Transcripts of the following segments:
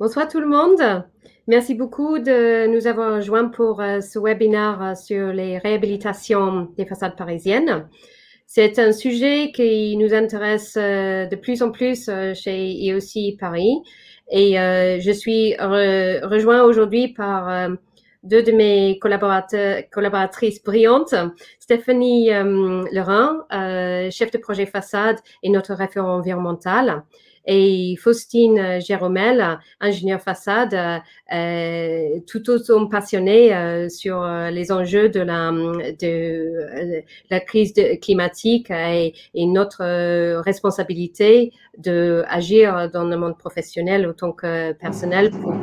Bonsoir tout le monde. Merci beaucoup de nous avoir rejoints pour euh, ce webinaire euh, sur les réhabilitations des façades parisiennes. C'est un sujet qui nous intéresse euh, de plus en plus chez IOC Paris et je suis rejoint aujourd'hui par deux de mes collaboratrices brillantes, Stéphanie euh, chef de projet façade et notre référent environnemental, et Faustine Jéromel, ingénieure façade, euh, tout autant passionnée euh, sur euh, les enjeux de la, de, la crise climatique et, et, notre responsabilité de agir dans le monde professionnel autant que personnel pour,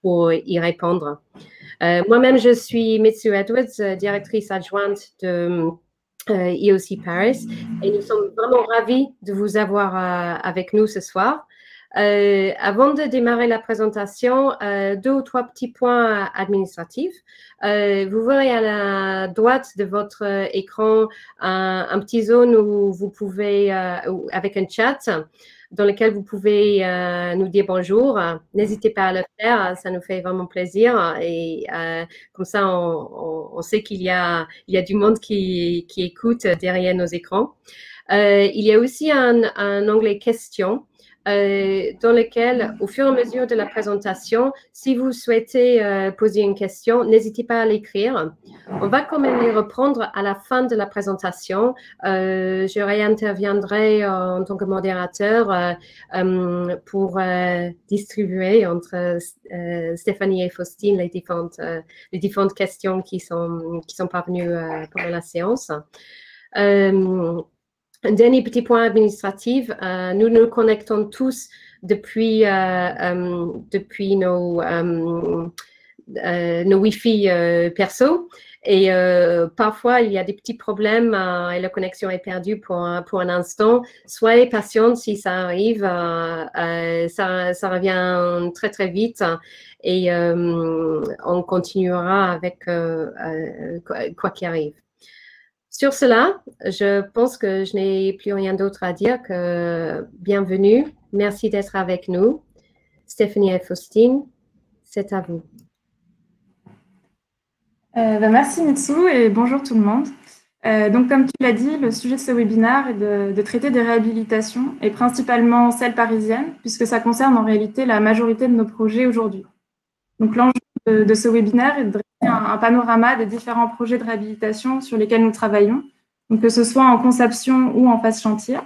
pour y répondre. Moi-même, je suis Mitsu Edwards, directrice adjointe de euh, et aussi Paris. Et nous sommes vraiment ravis de vous avoir euh, avec nous ce soir. Euh, avant de démarrer la présentation, euh, deux ou trois petits points administratifs. Euh, vous verrez à la droite de votre écran un, un petit zone où vous pouvez, avec un chat, dans lequel vous pouvez euh, nous dire bonjour. N'hésitez pas à le faire, ça nous fait vraiment plaisir. Et euh, comme ça, on, on, sait qu'il y a, il y a du monde qui, qui écoute derrière nos écrans. Euh, il y a aussi un, un onglet questions euh, dans lequel, au fur et à mesure de la présentation, si vous souhaitez euh, poser une question, n'hésitez pas à l'écrire. On va quand même les reprendre à la fin de la présentation. Euh, je réinterviendrai en tant que modérateur pour distribuer entre Stéphanie et Faustine les différentes, les différentes questions qui sont, qui sont parvenues pendant la séance. Un dernier petit point administratif, euh, nous nous connectons tous depuis, euh, euh, depuis nos, Wi-Fi perso. Et parfois, il y a des petits problèmes et la connexion est perdue pour pour un instant. Soyez patient si ça arrive. ça, ça revient très, très vite et on continuera avec quoi qu'il arrive. Sur cela, je pense que je n'ai plus rien d'autre à dire que bienvenue. Merci d'être avec nous. Stéphanie et Faustine, c'est à vous. Euh, ben, merci Mitsu et bonjour tout le monde. Euh, donc, comme tu l'as dit, le sujet de ce webinaire est de, de, traiter des réhabilitations et principalement celles parisiennes, puisque ça concerne en réalité la majorité de nos projets aujourd'hui. Donc, l'enjeu de, ce webinaire est de dresser un, panorama des différents projets de réhabilitation sur lesquels nous travaillons, que ce soit en conception ou en phase chantier,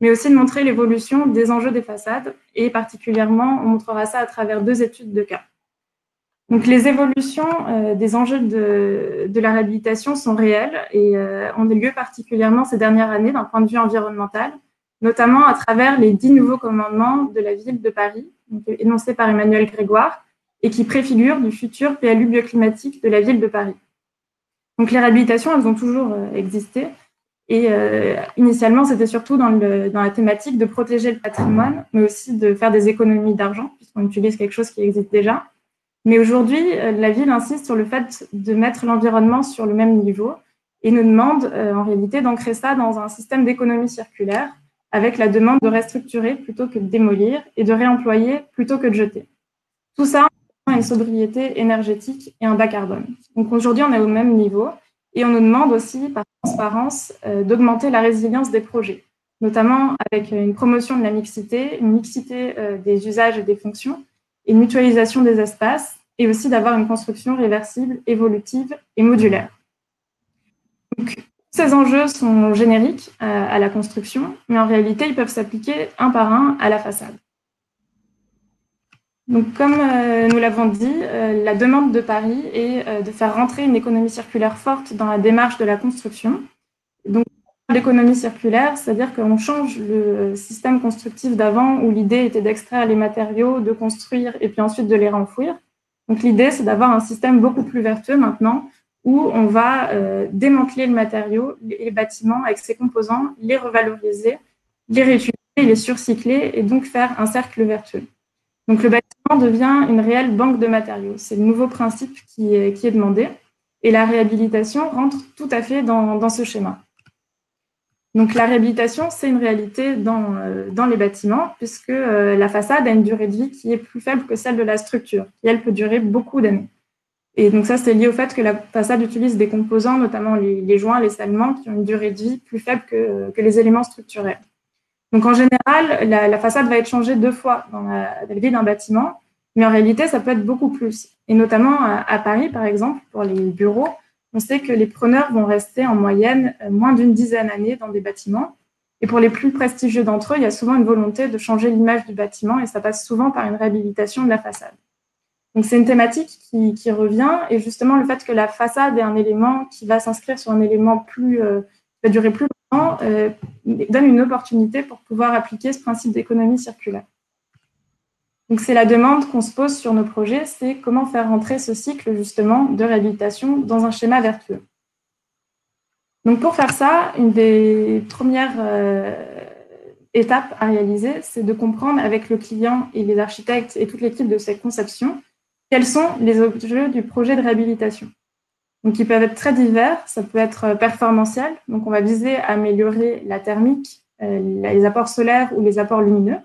mais aussi de montrer l'évolution des enjeux des façades et particulièrement, on montrera ça à travers deux études de cas. Donc, les évolutions euh, des enjeux de, de, la réhabilitation sont réelles et euh, ont eu lieu particulièrement ces dernières années d'un point de vue environnemental, notamment à travers les dix nouveaux commandements de la ville de Paris, énoncés par Emmanuel Grégoire, et qui préfigure du futur PLU bioclimatique de la ville de Paris. Donc les réhabilitations, elles ont toujours euh, existé. Et euh, initialement, c'était surtout dans, la thématique de protéger le patrimoine, mais aussi de faire des économies d'argent, puisqu'on utilise quelque chose qui existe déjà. Mais aujourd'hui, euh, la ville insiste sur le fait de mettre l'environnement sur le même niveau et nous demande en réalité d'ancrer ça dans un système d'économie circulaire, avec la demande de restructurer plutôt que de démolir et de réemployer plutôt que de jeter. Tout ça une sobriété énergétique et un bas carbone. Donc aujourd'hui, on est au même niveau et on nous demande aussi, par transparence, euh, d'augmenter la résilience des projets, notamment avec une promotion de la mixité, une mixité euh, des usages et des fonctions, une mutualisation des espaces, et aussi d'avoir une construction réversible, évolutive et modulaire. Donc, ces enjeux sont génériques euh, à la construction, mais en réalité, ils peuvent s'appliquer un par un à la façade. Donc, comme euh, nous l'avons dit, euh, la demande de Paris est euh, de faire rentrer une économie circulaire forte dans la démarche de la construction. Donc, l'économie circulaire, c'est-à-dire qu'on change le système constructif d'avant où l'idée était d'extraire les matériaux, de construire et puis ensuite de les renfouir. Donc, l'idée, c'est d'avoir un système beaucoup plus vertueux maintenant où on va démanteler le matériau, les bâtiments avec ses composants, les revaloriser, les réutiliser, les surcycler et donc faire un cercle vertueux. Donc le bâtiment devient une réelle banque de matériaux. C'est le nouveau principe qui est, demandé. Et la réhabilitation rentre tout à fait dans, ce schéma. Donc la réhabilitation, c'est une réalité dans, euh, les bâtiments, puisque euh, la façade a une durée de vie qui est plus faible que celle de la structure, et elle peut durer beaucoup d'années. Et donc ça, c'est lié au fait que la façade utilise des composants, notamment les, joints, les scellements, qui ont une durée de vie plus faible que les éléments structurels. Donc en général, la, façade va être changée deux fois dans la, vie d'un bâtiment, mais en réalité, ça peut être beaucoup plus. Et notamment à Paris, par exemple, pour les bureaux, on sait que les preneurs vont rester en moyenne euh, moins d'une dizaine d'années dans des bâtiments. Et pour les plus prestigieux d'entre eux, il y a souvent une volonté de changer l'image du bâtiment et ça passe souvent par une réhabilitation de la façade. Donc c'est une thématique qui, revient et justement le fait que la façade est un élément qui va s'inscrire sur un élément plus, euh, qui va durer plus euh, donne une opportunité pour pouvoir appliquer ce principe d'économie circulaire. Donc c'est la demande qu'on se pose sur nos projets, c'est comment faire entrer ce cycle justement de réhabilitation dans un schéma vertueux. Donc pour faire ça, une des premières euh, étapes à réaliser, c'est de comprendre avec le client et les architectes et toute l'équipe de cette conception quels sont les objets du projet de réhabilitation. Donc ils peuvent être très divers, ça peut être performantiel, donc on va viser à améliorer la thermique, euh, les apports solaires ou les apports lumineux.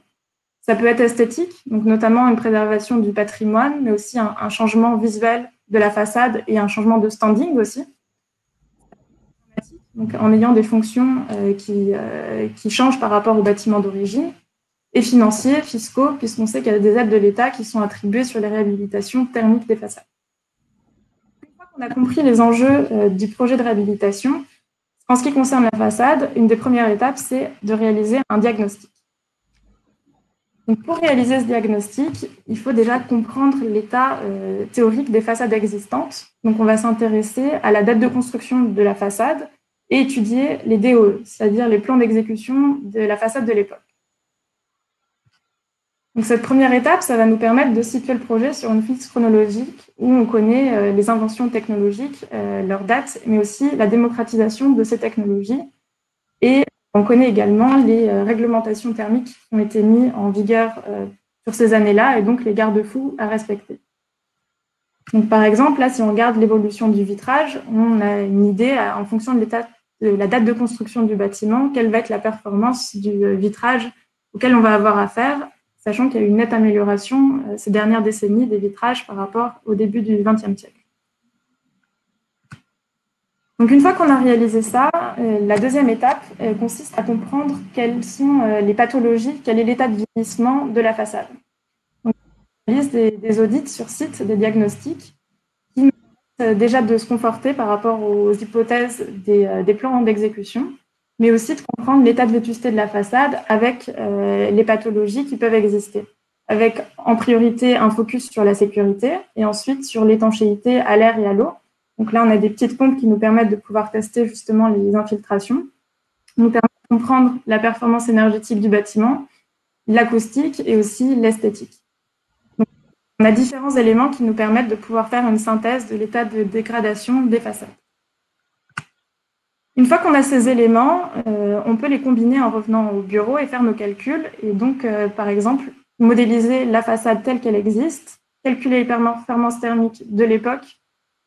Ça peut être esthétique, donc notamment une préservation du patrimoine, mais aussi un, changement visuel de la façade et un changement de standing aussi. Donc, en ayant des fonctions euh, qui, euh, qui, changent par rapport au bâtiment d'origine, et financiers, fiscaux, puisqu'on sait qu'il y a des aides de l'État qui sont attribuées sur les réhabilitations thermiques des façades. Qu'on a compris les enjeux euh, du projet de réhabilitation, en ce qui concerne la façade, une des premières étapes, c'est de réaliser un diagnostic pour réaliser ce diagnostic, il faut déjà comprendre l'état euh, théorique des façades existantes. Donc, on va s'intéresser à la date de construction de la façade et étudier les DOE, c'est-à-dire les plans d'exécution de la façade de l'époque. Donc, cette première étape, ça va nous permettre de situer le projet sur une fiche chronologique où on connaît euh, les inventions technologiques, euh, leurs dates, mais aussi la démocratisation de ces technologies et on connaît également les euh, réglementations thermiques qui ont été mises en vigueur sur ces années-là et donc les garde-fous à respecter. Donc, par exemple, là, si on regarde l'évolution du vitrage, on a une idée en fonction de, l'état, de la date de construction du bâtiment, quelle va être la performance du vitrage auquel on va avoir affaire, sachant qu'il y a eu une nette amélioration ces dernières décennies des vitrages par rapport au début du XXe siècle. Donc une fois qu'on a réalisé ça, euh, la deuxième étape consiste à comprendre quelles sont euh, les pathologies, quel est l'état de vieillissement de la façade. On réalise des, audits sur site, des diagnostics, qui nous permettent euh, déjà de se conforter par rapport aux hypothèses des, plans d'exécution, mais aussi de comprendre l'état de vétusté de la façade avec les pathologies qui peuvent exister, avec en priorité un focus sur la sécurité et ensuite sur l'étanchéité à l'air et à l'eau donc là, on a des petites pompes qui nous permettent de pouvoir tester justement les infiltrations, nous permettent de comprendre la performance énergétique du bâtiment, l'acoustique et aussi l'esthétique. On a différents éléments qui nous permettent de pouvoir faire une synthèse de l'état de dégradation des façades. Une fois qu'on a ces éléments, euh, on peut les combiner en revenant au bureau et faire nos calculs. Et donc, euh, par exemple, modéliser la façade telle qu'elle existe, calculer les performances thermiques de l'époque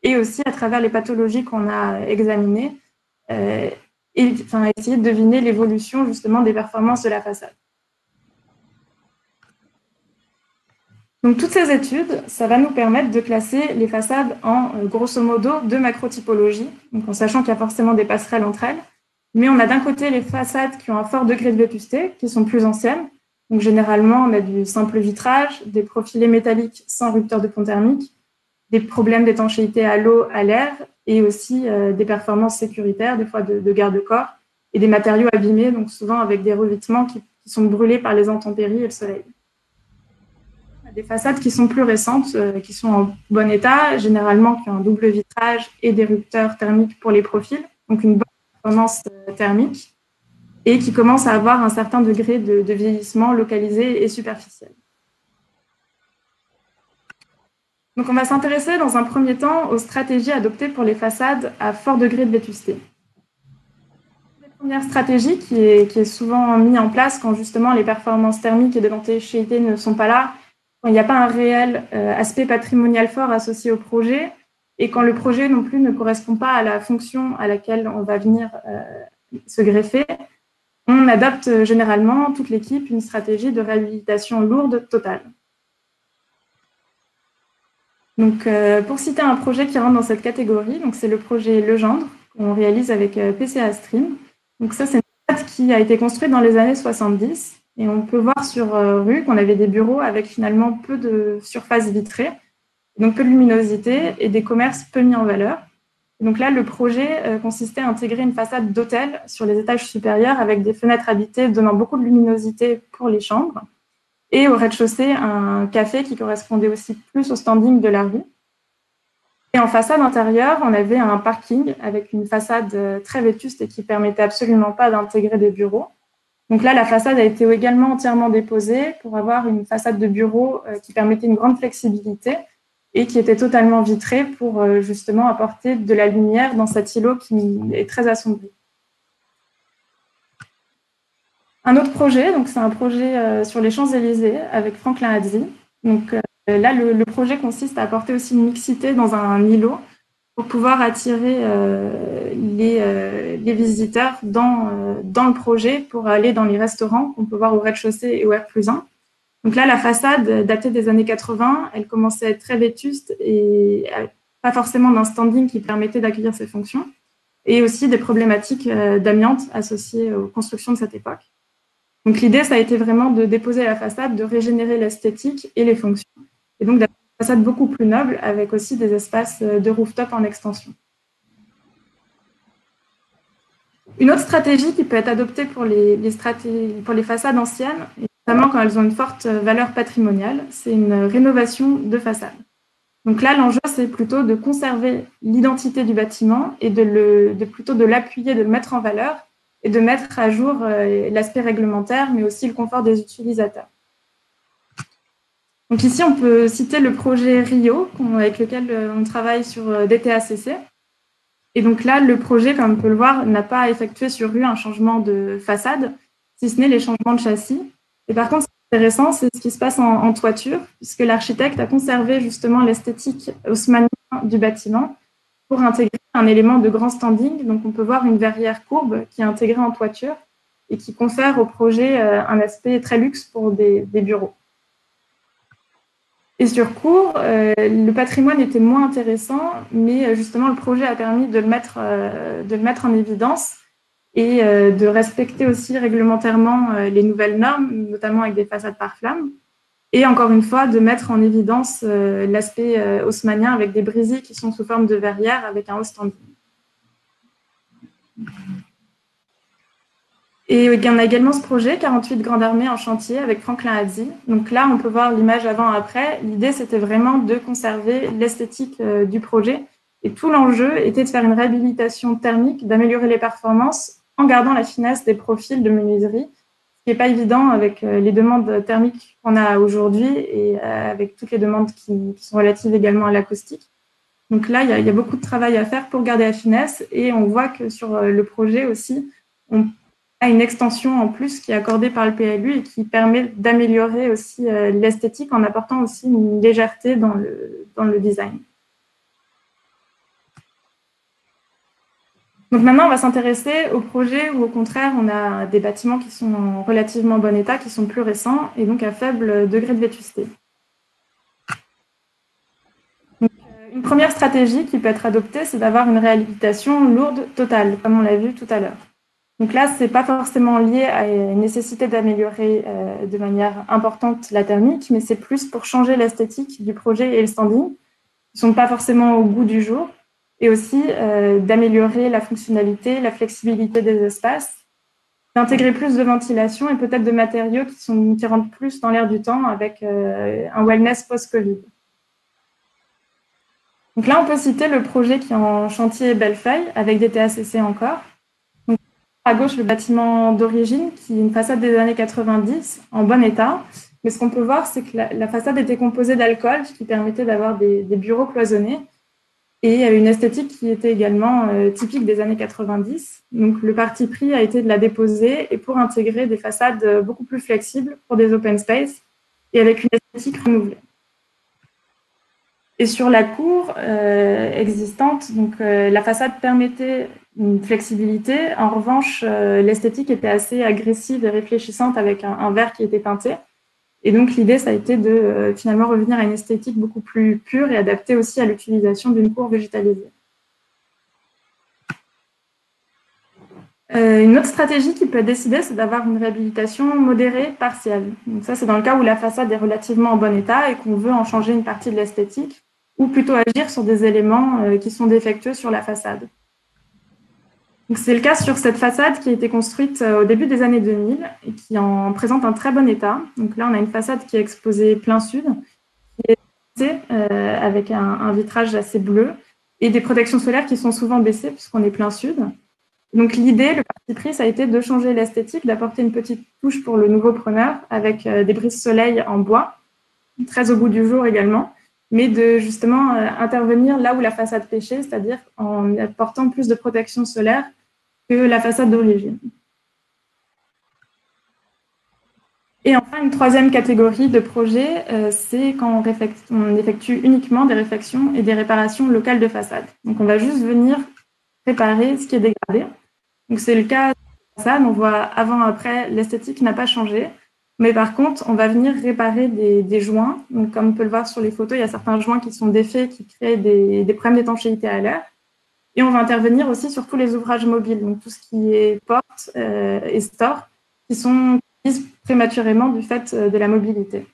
et aussi à travers les pathologies qu'on a examinées, euh, enfin, essayer de deviner l'évolution justement des performances de la façade. Donc toutes ces études, ça va nous permettre de classer les façades en euh, grosso modo deux macrotypologies, donc en sachant qu'il y a forcément des passerelles entre elles. Mais on a d'un côté les façades qui ont un fort degré de vétusté, qui sont plus anciennes. Donc généralement, on a du simple vitrage, des profilés métalliques sans rupteur de pont thermique, des problèmes d'étanchéité à l'eau, à l'air, et aussi euh, des performances sécuritaires, des fois de, garde-corps, et des matériaux abîmés, donc souvent avec des revitements qui, sont brûlés par les intempéries et le soleil. Des façades qui sont plus récentes, euh, qui sont en bon état, généralement qui ont un double vitrage et des rupteurs thermiques pour les profils, donc une bonne performance euh, thermique, et qui commencent à avoir un certain degré de vieillissement localisé et superficiel. Donc, on va s'intéresser dans un premier temps aux stratégies adoptées pour les façades à fort degré de vétusté. La première stratégie qui est, souvent mise en place quand justement les performances thermiques et de l'étanchéité ne sont pas là, il n'y a pas un réel euh, aspect patrimonial fort associé au projet et quand le projet non plus ne correspond pas à la fonction à laquelle on va venir euh, se greffer, on adopte généralement, toute l'équipe, une stratégie de réhabilitation lourde totale. Donc, euh, pour citer un projet qui rentre dans cette catégorie, c'est le projet Legendre qu'on réalise avec euh, PCA Stream. Donc ça, c'est une boîte qui a été construite dans les années 70 et on peut voir sur euh, rue qu'on avait des bureaux avec finalement peu de surface vitrée, donc peu de luminosité et des commerces peu mis en valeur. donc là, le projet consistait à intégrer une façade d'hôtel sur les étages supérieurs avec des fenêtres habitées donnant beaucoup de luminosité pour les chambres et au rez-de-chaussée un café qui correspondait aussi plus au standing de la rue. Et en façade intérieure, on avait un parking avec une façade euh, très vétuste et qui permettait absolument pas d'intégrer des bureaux. Donc là, la façade a été également entièrement déposée pour avoir une façade de bureau euh, qui permettait une grande flexibilité et qui était totalement vitrée pour euh, justement apporter de la lumière dans cet îlot qui est très assombri. Un autre projet, donc c'est un projet euh, sur les Champs-Élysées avec Franklin Hadzi. Donc là, le, projet consiste à apporter aussi une mixité dans un îlot pour pouvoir attirer euh, les, visiteurs dans, dans le projet pour aller dans les restaurants qu'on peut voir au rez-de-chaussée et au R plus 1. Donc là, la façade datée des années 80, elle commençait à être très vétuste et pas forcément d'un standing qui permettait d'accueillir ces fonctions, et aussi des problématiques d'amiante associées aux constructions de cette époque. Donc l'idée, ça a été vraiment de déposer la façade, de régénérer l'esthétique et les fonctions, et donc d'avoir façade beaucoup plus noble avec aussi des espaces de rooftop en extension. Une autre stratégie qui peut être adoptée pour les, façades anciennes, notamment quand elles ont une forte valeur patrimoniale, c'est une rénovation de façade. Donc là, l'enjeu, c'est plutôt de conserver l'identité du bâtiment et de plutôt de l'appuyer, de le mettre en valeur et de mettre à jour euh, l'aspect réglementaire, mais aussi le confort des utilisateurs. Donc ici, on peut citer le projet Rio, avec lequel euh, on travaille sur euh, DTACC. Et donc là, le projet, comme on peut le voir, n'a pas effectué sur rue un changement de façade, si ce n'est les changements de châssis. Et par contre, ce qui est intéressant, c'est ce qui se passe en, en toiture, puisque l'architecte a conservé justement l'esthétique haussmannienne du bâtiment pour intégrer un élément de grand standing. Donc, on peut voir une verrière courbe qui est intégrée en toiture et qui confère au projet euh, un aspect très luxe pour des, bureaux. Et sur cours, euh, le patrimoine était moins intéressant, mais euh, justement, le projet a permis de le mettre, de le mettre en évidence et de respecter aussi réglementairement les nouvelles normes, notamment avec des façades par flamme et encore une fois de mettre en évidence euh, l'aspect euh, haussmannien avec des brisées qui sont sous forme de verrière avec un haut standing. Et on a également ce projet 48 Grande Armée en chantier avec Franklin Hadzi. Donc là, on peut voir l'image avant-après. L'idée, c'était vraiment de conserver l'esthétique euh, du projet. Et tout l'enjeu était de faire une réhabilitation thermique, d'améliorer les performances en gardant la finesse des profils de menuiserie qui n'est pas évident avec euh, les demandes thermiques qu'on a aujourd'hui et euh, avec toutes les demandes qui, sont relatives également à l'acoustique. Donc là, il y, a, beaucoup de travail à faire pour garder la finesse et on voit que sur le projet aussi, on a une extension en plus qui est accordée par le PLU et qui permet d'améliorer aussi l'esthétique en apportant aussi une légèreté dans le, design. Donc maintenant, on va s'intéresser au projet où au contraire, on a des bâtiments qui sont en relativement bon état, qui sont plus récents et donc à faible degré de vétusté. Euh, une première stratégie qui peut être adoptée, c'est d'avoir une réhabilitation lourde totale, comme on l'a vu tout à l'heure. Donc là, ce n'est pas forcément lié à une nécessité d'améliorer euh, de manière importante la thermique, mais c'est plus pour changer l'esthétique du projet et le standing, qui ne sont pas forcément au goût du jour, et aussi euh, d'améliorer la fonctionnalité, la flexibilité des espaces, d'intégrer plus de ventilation et peut-être de matériaux qui, sont, rentrent plus dans l'air du temps avec euh, un wellness post-Covid. Donc là, on peut citer le projet qui est en chantier Bellefeuille avec des TACC encore. À gauche, le bâtiment d'origine qui est une façade des années 90 en bon état. Mais ce qu'on peut voir, c'est que la, façade était composée d'alcool, ce qui permettait d'avoir des, des bureaux cloisonnés et une esthétique qui était également euh, typique des années 90. Donc le parti pris a été de la déposer et pour intégrer des façades euh, beaucoup plus flexibles pour des open space et avec une esthétique renouvelée. Et sur la cour euh, existante, donc la façade permettait une flexibilité. En revanche, l'esthétique était assez agressive et réfléchissante avec un, verre qui était teinté. Et donc, l'idée, ça a été de finalement revenir à une esthétique beaucoup plus pure et adaptée aussi à l'utilisation d'une cour végétalisée. Euh, une autre stratégie qui peut être décidée, c'est d'avoir une réhabilitation modérée partielle. Donc ça, c'est dans le cas où la façade est relativement en bon état et qu'on veut en changer une partie de l'esthétique, ou plutôt agir sur des éléments euh, qui sont défectueux sur la façade. C'est le cas sur cette façade qui a été construite euh, au début des années 2000 et qui en présente un très bon état. Donc là, on a une façade qui est exposée plein sud, qui est avec un, un vitrage assez bleu et des protections solaires qui sont souvent baissées puisqu'on est plein sud. Donc l'idée, le parti pris, ça a été de changer l'esthétique, d'apporter une petite touche pour le nouveau preneur avec euh, des brises soleil en bois, très au bout du jour également, mais de justement euh, intervenir là où la façade pêchait, c'est-à-dire en apportant plus de protection solaire que la façade d'origine. Et enfin, une troisième catégorie de projets, euh, c'est quand on, effectue uniquement des réflexions et des réparations locales de façade. Donc, on va juste venir réparer ce qui est dégradé. Donc c'est le cas de ça. On voit avant après, l'esthétique n'a pas changé. Mais par contre, on va venir réparer des, joints. Comme on peut le voir sur les photos, il y a certains joints qui sont défaits, qui créent des, problèmes d'étanchéité à l'air. Et on va intervenir aussi sur tous les ouvrages mobiles, donc tout ce qui est porte euh, et store, qui sont prématurément du fait euh, de la mobilité.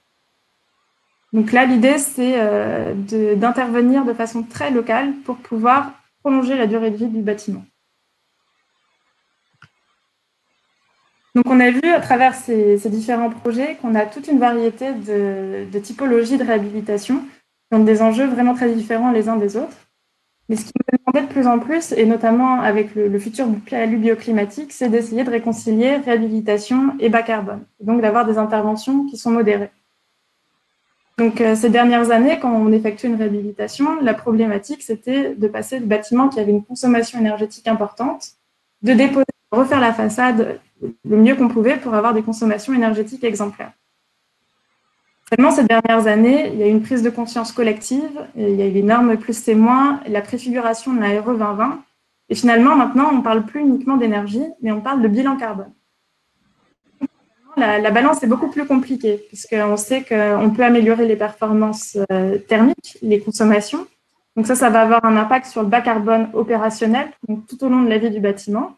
Donc là, l'idée, c'est euh, d'intervenir de façon très locale pour pouvoir prolonger la durée de vie du bâtiment. Donc on a vu à travers ces, différents projets qu'on a toute une variété de, typologies de réhabilitation ont des enjeux vraiment très différents les uns des autres. Mais ce qui nous demandait de plus en plus, et notamment avec le, futur planète bioclimatique, c'est d'essayer de réconcilier réhabilitation et bas carbone, donc d'avoir des interventions qui sont modérées. Donc, euh, ces dernières années, quand on effectue une réhabilitation, la problématique, c'était de passer de bâtiments qui avaient une consommation énergétique importante, de déposer, de refaire la façade le mieux qu'on pouvait pour avoir des consommations énergétiques exemplaires. Seulement, ces dernières années, il y a eu une prise de conscience collective, il y a eu les normes plus c'est moins, la préfiguration de la RE 2020, et finalement, maintenant, on ne parle plus uniquement d'énergie, mais on parle de bilan carbone la, balance est beaucoup plus compliquée, puisqu'on sait qu'on peut améliorer les performances euh, thermiques, les consommations. Donc ça, ça va avoir un impact sur le bas carbone opérationnel, donc tout au long de la vie du bâtiment.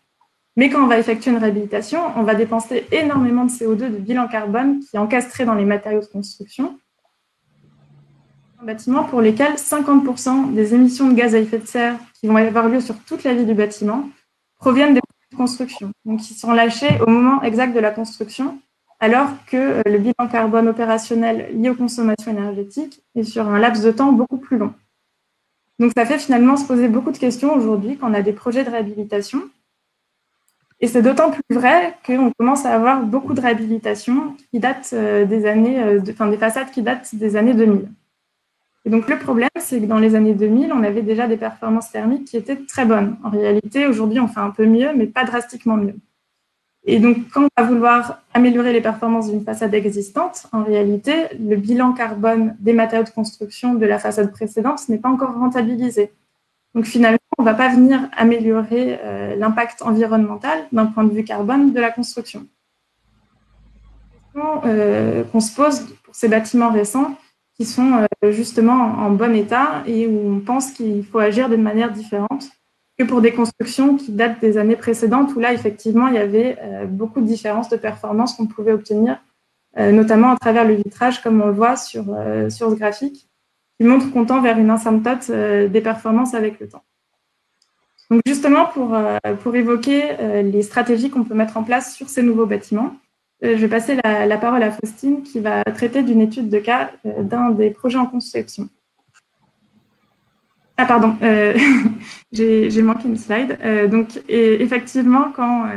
Mais quand on va effectuer une réhabilitation, on va dépenser énormément de CO2 de bilan carbone qui est encastré dans les matériaux de construction. Un bâtiment pour lesquels 50% des émissions de gaz à effet de serre qui vont avoir lieu sur toute la vie du bâtiment proviennent des construction, donc qui sont lâchés au moment exact de la construction, alors que euh, le bilan carbone opérationnel lié aux consommations énergétiques est sur un laps de temps beaucoup plus long. Donc ça fait finalement se poser beaucoup de questions aujourd'hui quand on a des projets de réhabilitation. Et c'est d'autant plus vrai qu'on commence à avoir beaucoup de réhabilitation qui datent euh, des années, euh, enfin des façades qui datent des années 2000. Et donc le problème, c'est que dans les années 2000, on avait déjà des performances thermiques qui étaient très bonnes. En réalité, aujourd'hui, on fait un peu mieux, mais pas drastiquement mieux. Et donc, quand on va vouloir améliorer les performances d'une façade existante, en réalité, le bilan carbone des matériaux de construction de la façade précédente n'est pas encore rentabilisé. Donc, finalement, on ne va pas venir améliorer euh, l'impact environnemental d'un point de vue carbone de la construction. Euh, qu'on se pose pour ces bâtiments récents, qui sont euh, justement en bon état et où on pense qu'il faut agir d'une manière différente que pour des constructions qui datent des années précédentes, où là, effectivement, il y avait euh, beaucoup de différences de performance qu'on pouvait obtenir, notamment à travers le vitrage, comme on le voit sur, sur ce graphique, qui montre qu'on tend vers une asymptote des performances avec le temps. Donc justement, pour, pour évoquer les stratégies qu'on peut mettre en place sur ces nouveaux bâtiments, euh, je vais passer la, parole à Faustine qui va traiter d'une étude de cas euh, d'un des projets en construction. Ah pardon, euh, j'ai manqué une slide. donc effectivement, quand,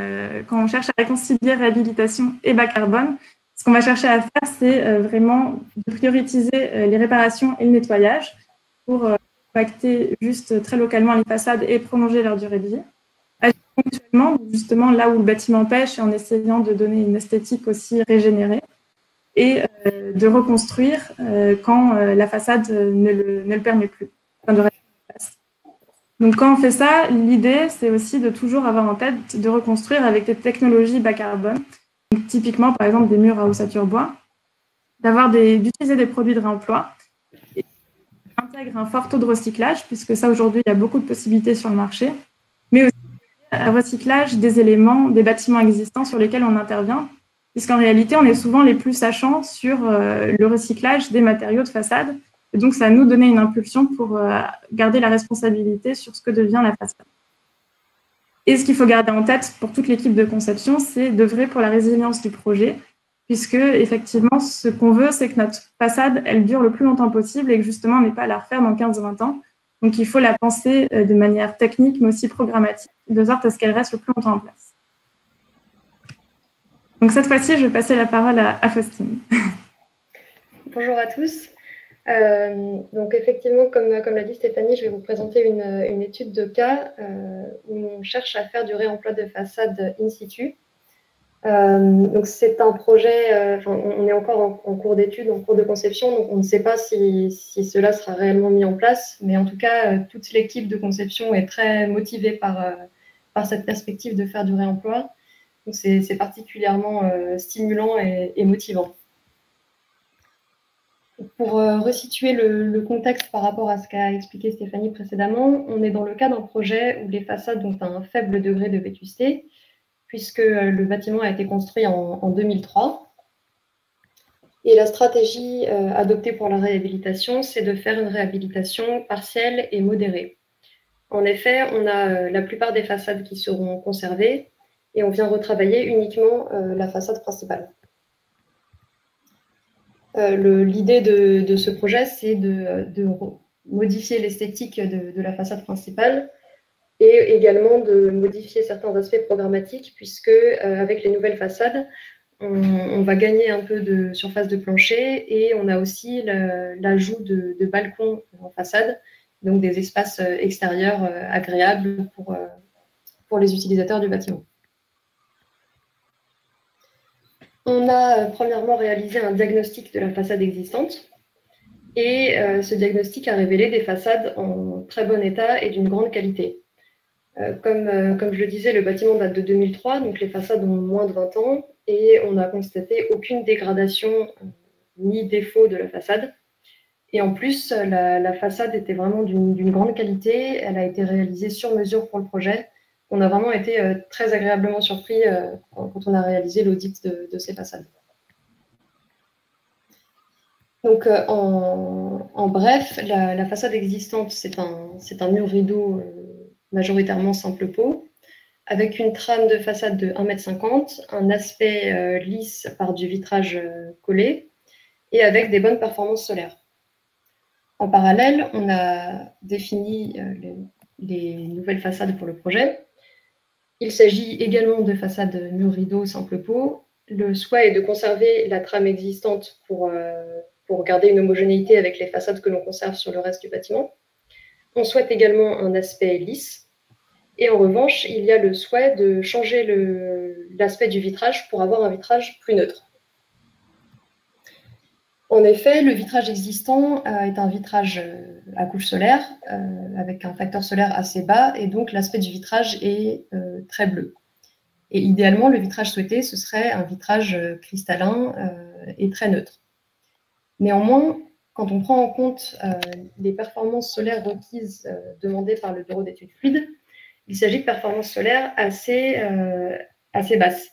quand, on cherche à réconcilier réhabilitation et bas carbone, ce qu'on va chercher à faire, c'est vraiment de prioriser les réparations et le nettoyage pour juste très localement les façades et prolonger leur durée de vie ponctuellement, justement là où le bâtiment pêche, en essayant de donner une esthétique aussi régénérée et euh, de reconstruire euh, quand euh, la façade ne le, ne le, permet plus. Donc quand on fait ça, l'idée, c'est aussi de toujours avoir en tête de reconstruire avec des technologies bas carbone. typiquement, par exemple, des murs à ossature bois, d'avoir d'utiliser des produits de réemploi, et intègre un fort taux de recyclage, puisque ça, aujourd'hui, il y a beaucoup de possibilités sur le marché, mais aussi un recyclage des éléments, des bâtiments existants sur lesquels on intervient, puisqu'en réalité, on est souvent les plus sachants sur euh, le recyclage des matériaux de façade. Et donc, ça nous donné une impulsion pour euh, garder la responsabilité sur ce que devient la façade. Et ce qu'il faut garder en tête pour toute l'équipe de conception, c'est d'œuvrer pour la résilience du projet, puisque effectivement, ce qu'on veut, c'est que notre façade, elle dure le plus longtemps possible et que justement, on n'est pas à la refaire dans 15-20 ans. Donc, il faut la penser euh, de manière technique, mais aussi programmatique, de sorte à ce qu'elle reste le plus longtemps en place. Donc cette fois-ci, je vais passer la parole à, Faustine. Bonjour à tous. Euh, donc effectivement, comme, comme l'a dit Stéphanie, je vais vous présenter une, étude de cas euh, où on cherche à faire du réemploi de façade in situ. Euh, donc c'est un projet, on est encore en, cours d'étude, en cours de conception, donc on ne sait pas si, cela sera réellement mis en place, mais en tout cas, toute l'équipe de conception est très motivée par, cette perspective de faire du réemploi. C'est particulièrement euh, stimulant et, motivant. Pour euh, resituer le, contexte par rapport à ce qu'a expliqué Stéphanie précédemment, on est dans le cas d'un projet où les façades ont un faible degré de vétusté, puisque euh, le bâtiment a été construit en, 2003. Et la stratégie adoptée pour la réhabilitation, c'est de faire une réhabilitation partielle et modérée. En effet, on a la plupart des façades qui seront conservées, et on vient retravailler uniquement euh, la façade principale. Euh, l'idée de, ce projet, c'est de, modifier l'esthétique de, la façade principale et également de modifier certains aspects programmatiques, puisque euh, avec les nouvelles façades, on, va gagner un peu de surface de plancher et on a aussi l'ajout de, balcons en façade, donc des espaces extérieurs agréables pour les utilisateurs du bâtiment. On a euh, premièrement réalisé un diagnostic de la façade existante. Et euh, ce diagnostic a révélé des façades en très bon état et d'une grande qualité. Euh, comme, comme, je le disais, le bâtiment date de 2003, donc les façades ont moins de 20 ans, et on n'a constaté aucune dégradation ni défaut de la façade. Et en plus, la, façade était vraiment d'une grande qualité, elle a été réalisée sur mesure pour le projet, on a vraiment été euh, très agréablement surpris euh, quand on a réalisé l'audit de, ces façades. Donc, euh, en, bref, la, façade existante, c'est un, un, mur rideau majoritairement simple peau, avec une trame de façade de 1,50 m, un aspect lisse par du vitrage collé et avec des bonnes performances solaires. En parallèle, on a défini les nouvelles façades pour le projet il s'agit également de façades mur rideau simple peau. Le souhait est de conserver la trame existante euh, pour garder une homogénéité avec les façades que l'on conserve sur le reste du bâtiment. On souhaite également un aspect lisse. Et en revanche, il y a le souhait de changer l'aspect du vitrage pour avoir un vitrage plus neutre. En effet, le vitrage existant euh, est un vitrage euh, à couche solaire euh, avec un facteur solaire assez bas et donc l'aspect du vitrage est très bleu. Et idéalement, le vitrage souhaité, ce serait un vitrage cristallin et très neutre. Néanmoins, quand on prend en compte les performances solaires requises demandées par le bureau d'études fluides, il s'agit de performances solaires assez, assez basses.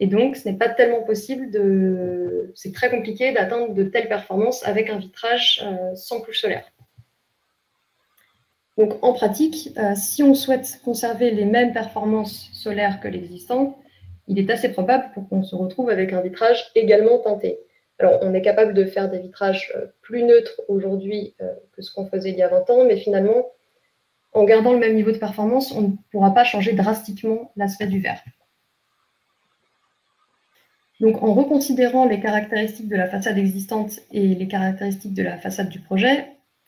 Et donc, ce n'est pas tellement possible de. C'est très compliqué d'atteindre de telles performances avec un vitrage euh, sans couche solaire. Donc, en pratique, euh, si on souhaite conserver les mêmes performances solaires que l'existant, il est assez probable pour qu'on se retrouve avec un vitrage également teinté. Alors, on est capable de faire des vitrages euh, plus neutres aujourd'hui que ce qu'on faisait il y a 20 ans, mais finalement, en gardant le même niveau de performance, on ne pourra pas changer drastiquement l'aspect du verre. Donc, en reconsidérant les caractéristiques de la façade existante et les caractéristiques de la façade du projet,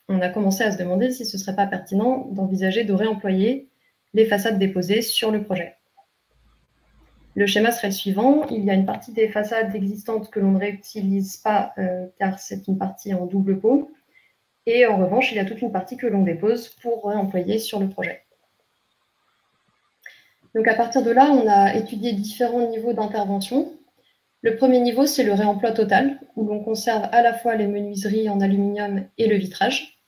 on a commencé à se demander si ce ne serait pas pertinent d'envisager de réemployer les façades déposées sur le projet. Le schéma serait le suivant. Il y a une partie des façades existantes que l'on ne réutilise pas euh, car c'est une partie en double pot. Et en revanche, il y a toute une partie que l'on dépose pour réemployer sur le projet. Donc à partir de là, on a étudié différents niveaux d'intervention. Le premier niveau, c'est le réemploi total, où l'on conserve à la fois les menuiseries en aluminium et le vitrage.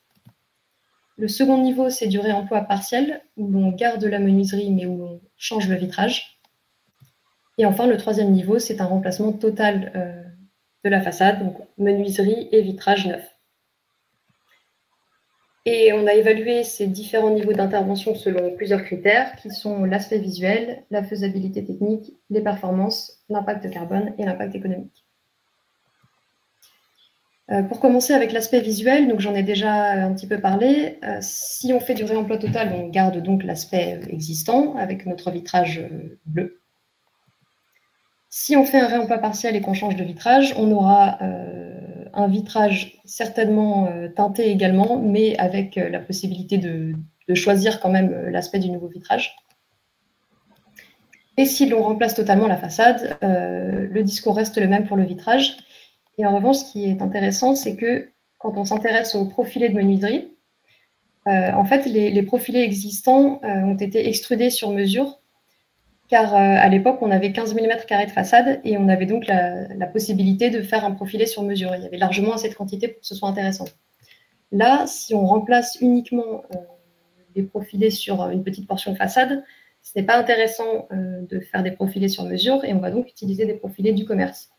Le second niveau, c'est du réemploi partiel, où l'on garde la menuiserie mais où l'on change le vitrage. Et enfin, le troisième niveau, c'est un remplacement total euh, de la façade, donc menuiserie et vitrage neuf. Et on a évalué ces différents niveaux d'intervention selon plusieurs critères qui sont l'aspect visuel, la faisabilité technique, les performances, l'impact carbone et l'impact économique. Euh, pour commencer avec l'aspect visuel, j'en ai déjà un petit peu parlé. Euh, si on fait du réemploi total, on garde donc l'aspect existant avec notre vitrage bleu. Si on fait un réemploi partiel et qu'on change de vitrage, on aura un vitrage certainement teinté également, mais avec la possibilité de, choisir quand même l'aspect du nouveau vitrage. Et si l'on remplace totalement la façade, le discours reste le même pour le vitrage. Et en revanche, ce qui est intéressant, c'est que quand on s'intéresse aux profilés de menuiserie, euh, en fait, les, profilés existants euh, ont été extrudés sur mesure, car euh, à l'époque, on avait 15 mm de façade et on avait donc la, possibilité de faire un profilé sur mesure. Il y avait largement assez de quantité pour que ce soit intéressant. Là, si on remplace uniquement des profilés sur une petite portion de façade, ce n'est pas intéressant de faire des profilés sur mesure et on va donc utiliser des profilés du commerce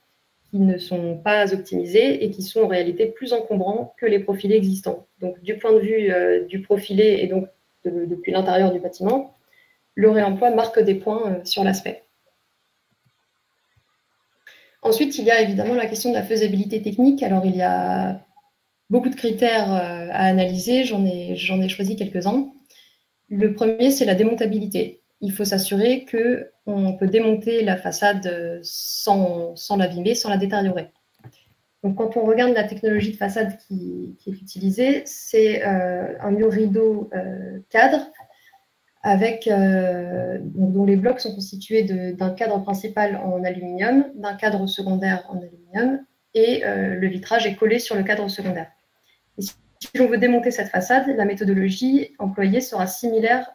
qui ne sont pas optimisés et qui sont en réalité plus encombrants que les profilés existants. Donc, du point de vue euh, du profilé et donc depuis l'intérieur du bâtiment, le réemploi marque des points euh, sur l'aspect. Ensuite, il y a évidemment la question de la faisabilité technique. Alors, il y a beaucoup de critères euh, à analyser. J'en ai, choisi quelques-uns. Le premier, c'est la démontabilité il faut s'assurer qu'on peut démonter la façade sans, sans l'abîmer, sans la détériorer. Donc, quand on regarde la technologie de façade qui, est utilisée, c'est euh, un mur rideau euh, cadre avec, euh, dont les blocs sont constitués d'un cadre principal en aluminium, d'un cadre secondaire en aluminium, et le vitrage est collé sur le cadre secondaire. Si, si l'on veut démonter cette façade, la méthodologie employée sera similaire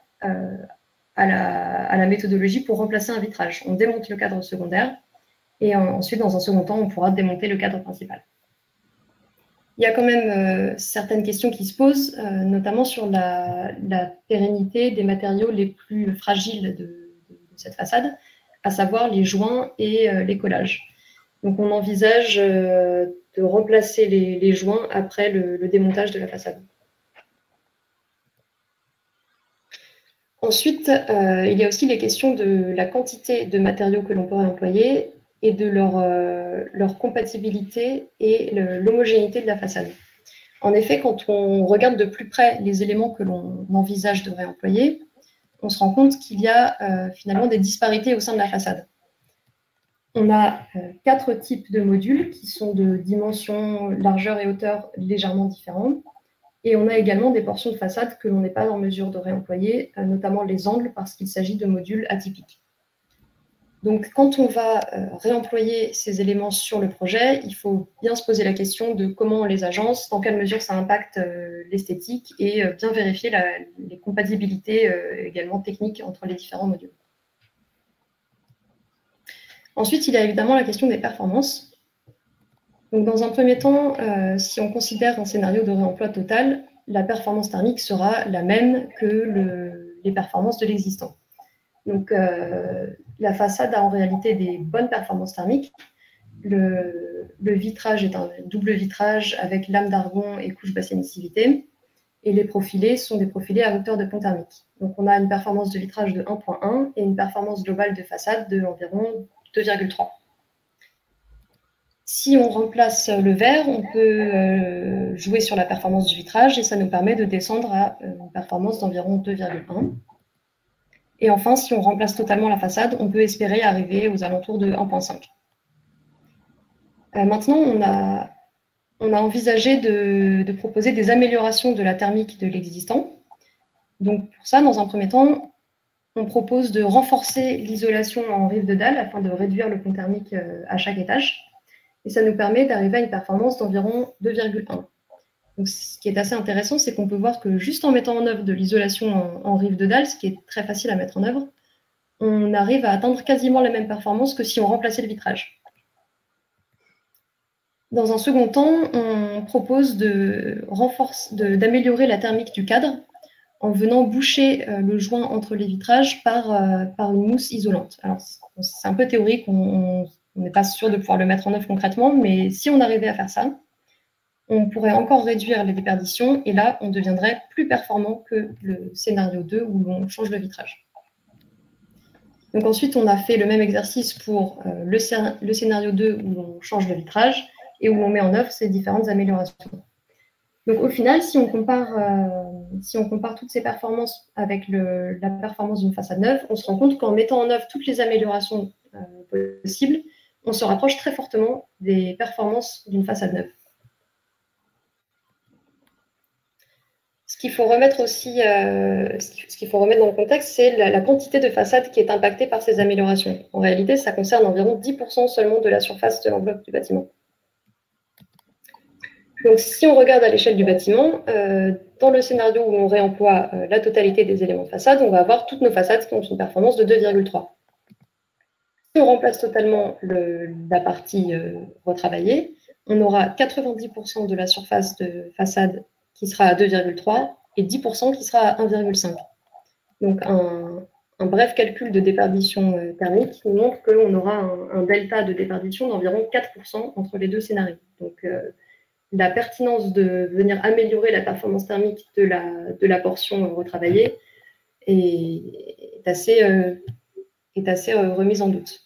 à la, méthodologie pour remplacer un vitrage. On démonte le cadre secondaire et ensuite, dans un second temps, on pourra démonter le cadre principal. Il y a quand même euh, certaines questions qui se posent, euh, notamment sur la, pérennité des matériaux les plus fragiles de, cette façade, à savoir les joints et euh, les collages. Donc on envisage de remplacer les, joints après le démontage de la façade. Ensuite, il y a aussi les questions de la quantité de matériaux que l'on pourrait employer et de leur, euh, compatibilité et l'homogénéité de la façade. En effet, quand on regarde de plus près les éléments que l'on envisage de réemployer, on se rend compte qu'il y a euh, finalement des disparités au sein de la façade. On a quatre types de modules qui sont de dimensions, largeur et hauteur légèrement différentes. Et on a également des portions de façade que l'on n'est pas en mesure de réemployer, euh, notamment les angles, parce qu'il s'agit de modules atypiques. Donc, quand on va euh, réemployer ces éléments sur le projet, il faut bien se poser la question de comment on les agence, dans quelle mesure ça impacte euh, l'esthétique et bien vérifier les compatibilités également techniques entre les différents modules. Ensuite, il y a évidemment la question des performances. Donc, dans un premier temps, euh, si on considère un scénario de réemploi total, la performance thermique sera la même que les performances de l'existant. Donc, euh, la façade a en réalité des bonnes performances thermiques. Le, vitrage est un double vitrage avec lame d'argon et couche basse émissivité. Et les profilés sont des profilés à hauteur de pont thermique. Donc, on a une performance de vitrage de 1.1 et une performance globale de façade de environ 2,3. Si on remplace le verre, on peut euh, jouer sur la performance du vitrage et ça nous permet de descendre à euh, une performance d'environ 2,1. Et enfin, si on remplace totalement la façade, on peut espérer arriver aux alentours de 1,5. Euh, maintenant, on a, envisagé de, proposer des améliorations de la thermique de l'existant. Donc pour ça, dans un premier temps, on propose de renforcer l'isolation en rive de dalle afin de réduire le pont thermique à chaque étage et ça nous permet d'arriver à une performance d'environ 2,1. Ce qui est assez intéressant, c'est qu'on peut voir que juste en mettant en œuvre de l'isolation en, rive de dalle, ce qui est très facile à mettre en œuvre, on arrive à atteindre quasiment la même performance que si on remplaçait le vitrage. Dans un second temps, on propose d'améliorer la thermique du cadre en venant boucher euh, le joint entre les vitrages par, euh, par une mousse isolante. C'est un peu théorique, on n'est pas sûr de pouvoir le mettre en œuvre concrètement, mais si on arrivait à faire ça, on pourrait encore réduire les déperditions et là, on deviendrait plus performant que le scénario 2 où on change le vitrage. Donc ensuite, on a fait le même exercice pour euh, le, scénario 2 où on change le vitrage et où on met en œuvre ces différentes améliorations. Donc au final, si on compare, euh, toutes ces performances avec la performance d'une façade neuve, on se rend compte qu'en mettant en œuvre toutes les améliorations euh, possibles, on se rapproche très fortement des performances d'une façade neuve. Ce qu'il faut remettre aussi, euh, ce qu'il faut remettre dans le contexte, c'est la, quantité de façade qui est impactée par ces améliorations. En réalité, ça concerne environ 10% seulement de la surface de l'enveloppe du bâtiment. Donc, si on regarde à l'échelle du bâtiment, euh, dans le scénario où on réemploie euh, la totalité des éléments de façade, on va avoir toutes nos façades qui ont une performance de 2,3. Si on remplace totalement la partie retravaillée, on aura 90% de la surface de façade qui sera à 2,3 et 10% qui sera à 1,5. Donc un, bref calcul de déperdition euh, thermique nous montre qu'on aura un, delta de déperdition d'environ 4% entre les deux scénarios. Donc euh, la pertinence de venir améliorer la performance thermique de la, de la portion retravaillée est, assez, euh, est assez remise en doute.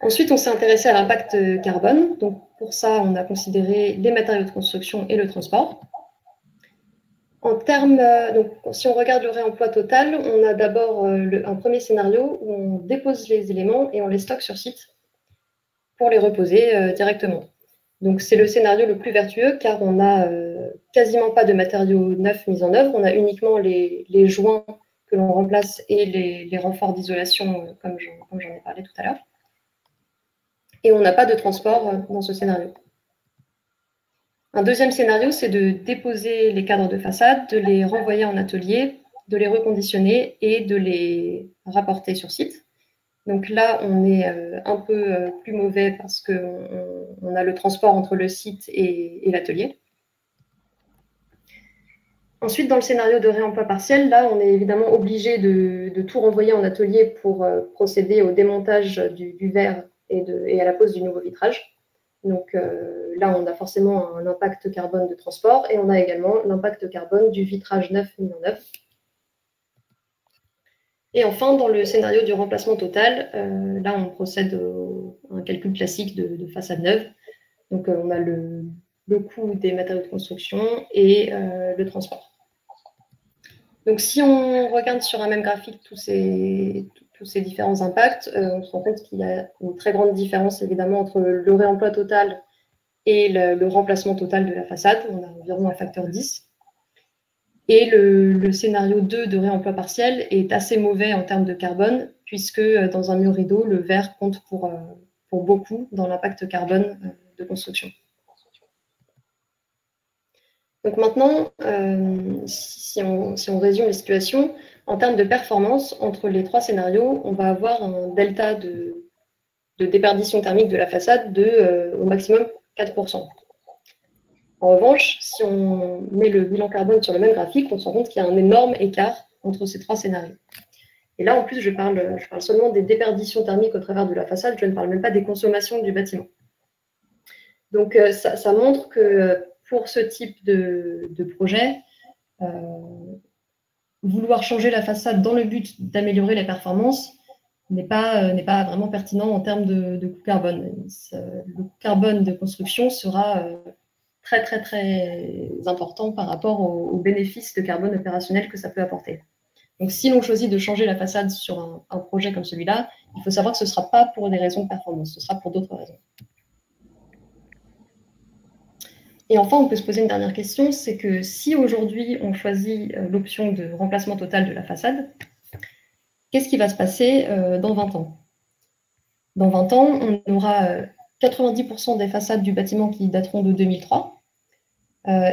Ensuite, on s'est intéressé à l'impact carbone. Donc, pour ça, on a considéré les matériaux de construction et le transport. En termes, euh, donc, si on regarde le réemploi total, on a d'abord euh, un premier scénario où on dépose les éléments et on les stocke sur site pour les reposer euh, directement. Donc, c'est le scénario le plus vertueux car on n'a quasiment pas de matériaux neufs mis en œuvre. On a uniquement les, joints que l'on remplace et les, les renforts d'isolation, comme j'en ai parlé tout à l'heure et on n'a pas de transport euh, dans ce scénario. Un deuxième scénario, c'est de déposer les cadres de façade, de les renvoyer en atelier, de les reconditionner et de les rapporter sur site. Donc là, on est euh, un peu euh, plus mauvais parce qu'on a le transport entre le site et, l'atelier. Ensuite, dans le scénario de réemploi partiel, là, on est évidemment obligé de, tout renvoyer en atelier pour procéder au démontage du verre et, à la pose du nouveau vitrage. Donc euh, là, on a forcément un impact carbone de transport et on a également l'impact carbone du vitrage neuf mis en œuvre. Et enfin, dans le scénario du remplacement total, euh, là, on procède à un calcul classique de, façade neuve. Donc, euh, on a le, coût des matériaux de construction et le transport. Donc, si on regarde sur un même graphique tous ces, ces différents impacts, euh, on se rend compte qu'il y a une très grande différence évidemment entre le réemploi total et le, remplacement total de la façade. On a environ un facteur 10. Et le, scénario 2 de réemploi partiel est assez mauvais en termes de carbone, puisque euh, dans un mur rideau, le verre compte pour, euh, beaucoup dans l'impact carbone de construction. Donc maintenant, si, on, si, on, résume la situation, en termes de performance, entre les trois scénarios, on va avoir un delta de, déperdition thermique de la façade de euh, au maximum 4%. En revanche, si on met le bilan carbone sur le même graphique, on se rend compte qu'il y a un énorme écart entre ces trois scénarios. Et là, en plus, je parle, seulement des déperditions thermiques au travers de la façade, je ne parle même pas des consommations du bâtiment. Donc, euh, ça, montre que pour ce type de, projet, euh, vouloir changer la façade dans le but d'améliorer les performances n'est pas, euh, vraiment pertinent en termes de, coût carbone. Le coût carbone de construction sera euh, très très très important par rapport aux, bénéfices de carbone opérationnel que ça peut apporter. Donc si l'on choisit de changer la façade sur un, un projet comme celui-là, il faut savoir que ce ne sera pas pour des raisons de performance, ce sera pour d'autres raisons. Et enfin, on peut se poser une dernière question, c'est que si aujourd'hui on choisit euh, l'option de remplacement total de la façade, qu'est-ce qui va se passer euh, dans 20 ans? Dans 20 ans, on aura 90% des façades du bâtiment qui dateront de 2003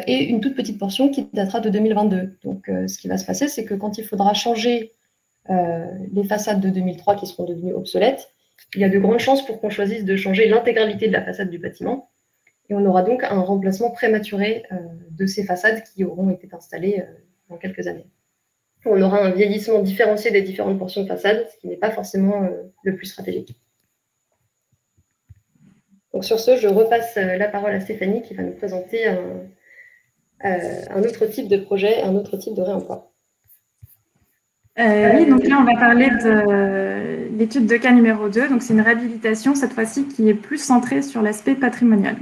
et une toute petite portion qui datera de 2022. Donc, ce qui va se passer, c'est que quand il faudra changer les façades de 2003 qui seront devenues obsolètes, il y a de grandes chances pour qu'on choisisse de changer l'intégralité de la façade du bâtiment. Et on aura donc un remplacement prématuré de ces façades qui auront été installées dans quelques années on aura un vieillissement différencié des différentes portions de façade, ce qui n'est pas forcément euh, le plus stratégique. Donc sur ce, je repasse euh, la parole à Stéphanie qui va nous présenter un, euh, autre type de projet, un autre type de réemploi. oui, donc là, on va parler de l'étude de cas numéro 2. Donc, c'est une réhabilitation, cette fois-ci, qui est plus centrée sur l'aspect patrimonial.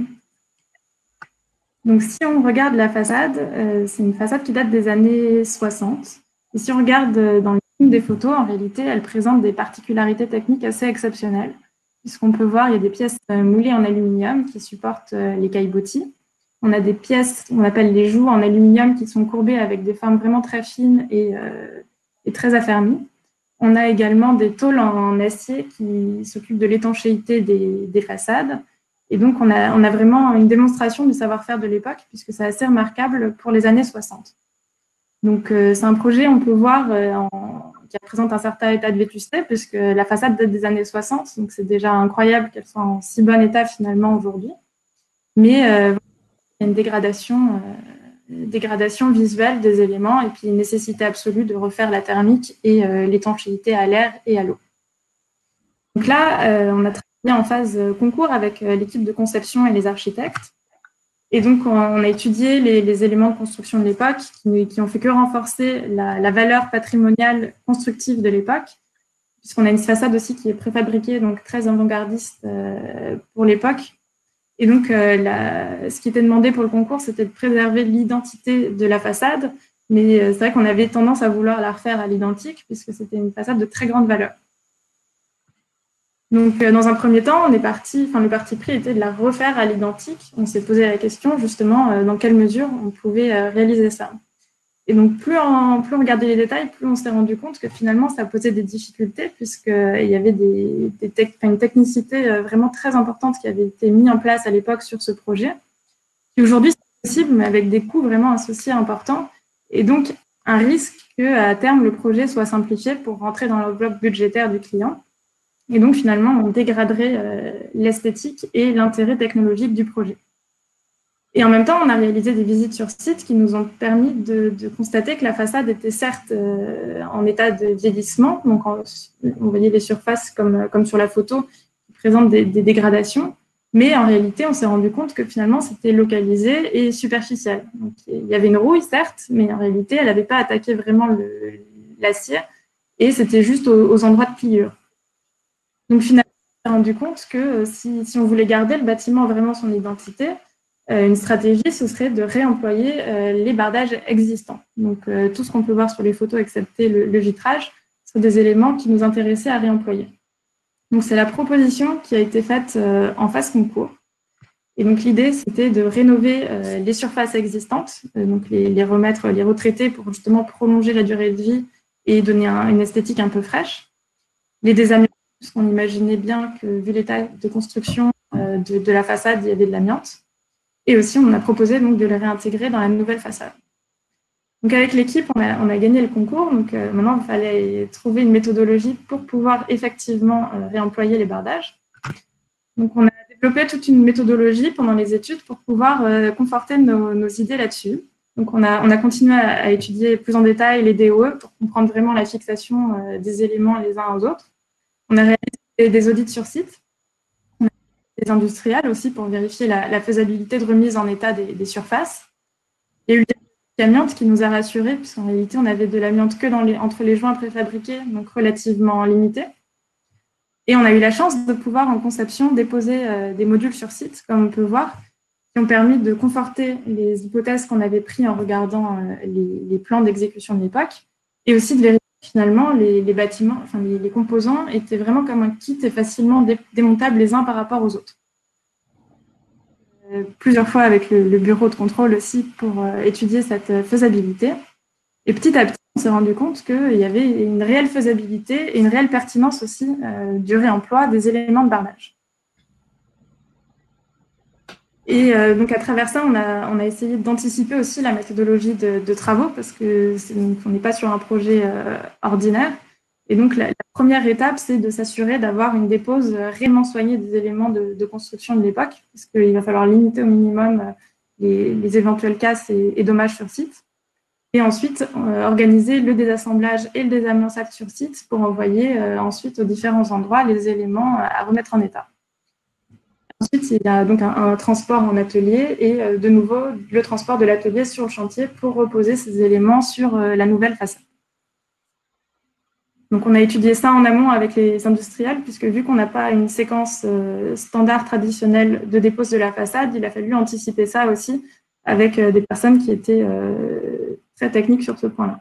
Donc, si on regarde la façade, c'est une façade qui date des années 60. Et si on regarde euh, dans les des photos, en réalité, elle présente des particularités techniques assez exceptionnelles. Puisqu'on peut voir, il y a des pièces euh, moulées en aluminium qui supportent euh, les caillebotis. On a des pièces, on appelle les joues en aluminium, qui sont courbées avec des formes vraiment très fines et, très affermies. On a également des tôles en, acier qui s'occupent de l'étanchéité des, façades. Et donc, on a, vraiment une démonstration du savoir-faire de l'époque, puisque c'est assez remarquable pour les années 60. Donc, euh, c'est un projet, on peut voir, euh, qui présente un certain état de vétusté, puisque la façade date des années 60, donc c'est déjà incroyable qu'elle soit en si bon état finalement aujourd'hui. Mais euh, il y a une dégradation, dégradation visuelle des éléments et puis une nécessité absolue de refaire la thermique et l'étanchéité à l'air et à l'eau. Donc là, on a travaillé en phase concours avec l'équipe de conception et les architectes. Et donc, on a étudié les, éléments de construction de l'époque qui, qui, ont fait que renforcer la, valeur patrimoniale constructive de l'époque, puisqu'on a une façade aussi qui est préfabriquée, donc très avant-gardiste euh, pour l'époque. Et donc, euh, ce qui était demandé pour le concours, c'était de préserver l'identité de la façade, mais euh, c'est vrai qu'on avait tendance à vouloir la refaire à l'identique, puisque c'était une façade de très grande valeur. Donc, euh, dans un premier temps, on est parti, enfin, le parti pris était de la refaire à l'identique. On s'est posé la question, justement, euh, dans quelle mesure on pouvait euh, réaliser ça. Et donc, plus on, plus on regardait les détails, plus on s'est rendu compte que finalement, ça posait des difficultés, puisqu'il y avait des, une technicité vraiment très importante qui avait été mise en place à l'époque sur ce projet. Et aujourd'hui, c'est possible, mais avec des coûts vraiment associés importants. Et donc, un risque qu'à terme, le projet soit simplifié pour rentrer dans l'enveloppe budgétaire du client. Et donc, finalement, on dégraderait euh, l'esthétique et l'intérêt technologique du projet. Et en même temps, on a réalisé des visites sur site qui nous ont permis de, constater que la façade était certes euh, en état de vieillissement, donc on, voyait les surfaces comme, sur la photo qui présentent des, dégradations, mais en réalité, on s'est rendu compte que finalement, c'était localisé et superficiel. Il y avait une rouille, certes, mais en réalité, elle n'avait pas attaqué vraiment l'acier et c'était juste aux endroits de pliure. Donc finalement, on s'est rendu compte que euh, si, on voulait garder le bâtiment vraiment son identité, euh, une stratégie, ce serait de réemployer euh, les bardages existants. Donc tout ce qu'on peut voir sur les photos, excepté le, vitrage, sont des éléments qui nous intéressaient à réemployer. Donc c'est la proposition qui a été faite en phase concours. Et donc l'idée, c'était de rénover les surfaces existantes, donc les, remettre, les retraiter pour justement prolonger la durée de vie et donner une esthétique un peu fraîche. Les désaméliorer puisqu'on imaginait bien que, vu l'état de construction euh, de, la façade, il y avait de l'amiante. Et aussi, on a proposé donc de les réintégrer dans la nouvelle façade. Donc, avec l'équipe, on a, gagné le concours. Donc, euh, maintenant, il fallait trouver une méthodologie pour pouvoir effectivement euh, réemployer les bardages. Donc, on a développé toute une méthodologie pendant les études pour pouvoir conforter nos, idées là-dessus. Donc, on a, on a continué à, étudier plus en détail les DOE pour comprendre vraiment la fixation des éléments les uns aux autres. On a réalisé des audits sur site, des industriels aussi pour vérifier la, faisabilité de remise en état des, surfaces. Il y a eu l'amiante qui nous a rassurés, puisqu'en réalité, on avait de l'amiante que dans les, entre les joints préfabriqués, donc relativement limité. Et on a eu la chance de pouvoir, en conception, déposer euh, des modules sur site, comme on peut voir, qui ont permis de conforter les hypothèses qu'on avait prises en regardant euh, les, les plans d'exécution de l'époque, et aussi de vérifier finalement, les, bâtiments, enfin, les, composants étaient vraiment comme un kit et facilement démontables les uns par rapport aux autres. Euh, plusieurs fois avec le, bureau de contrôle aussi pour euh, étudier cette euh, faisabilité. Et petit à petit, on s'est rendu compte qu'il y avait une réelle faisabilité et une réelle pertinence aussi du réemploi des éléments de bardage. Et donc à travers ça, on a, essayé d'anticiper aussi la méthodologie de, travaux parce que on n'est pas sur un projet ordinaire. Et donc, la, première étape, c'est de s'assurer d'avoir une dépose réellement soignée des éléments de, construction de l'époque, parce qu'il va falloir limiter au minimum euh, les, éventuels casses et, dommages sur site. Et ensuite, euh, organiser le désassemblage et le désamiançage sur site pour envoyer euh, ensuite aux différents endroits les éléments à remettre en état. Ensuite, il y a donc un, transport en atelier et de nouveau le transport de l'atelier sur le chantier pour reposer ces éléments sur la nouvelle façade. Donc, on a étudié ça en amont avec les industriels, puisque vu qu'on n'a pas une séquence euh, standard traditionnelle de dépose de la façade, il a fallu anticiper ça aussi avec euh, des personnes qui étaient euh, très techniques sur ce point-là.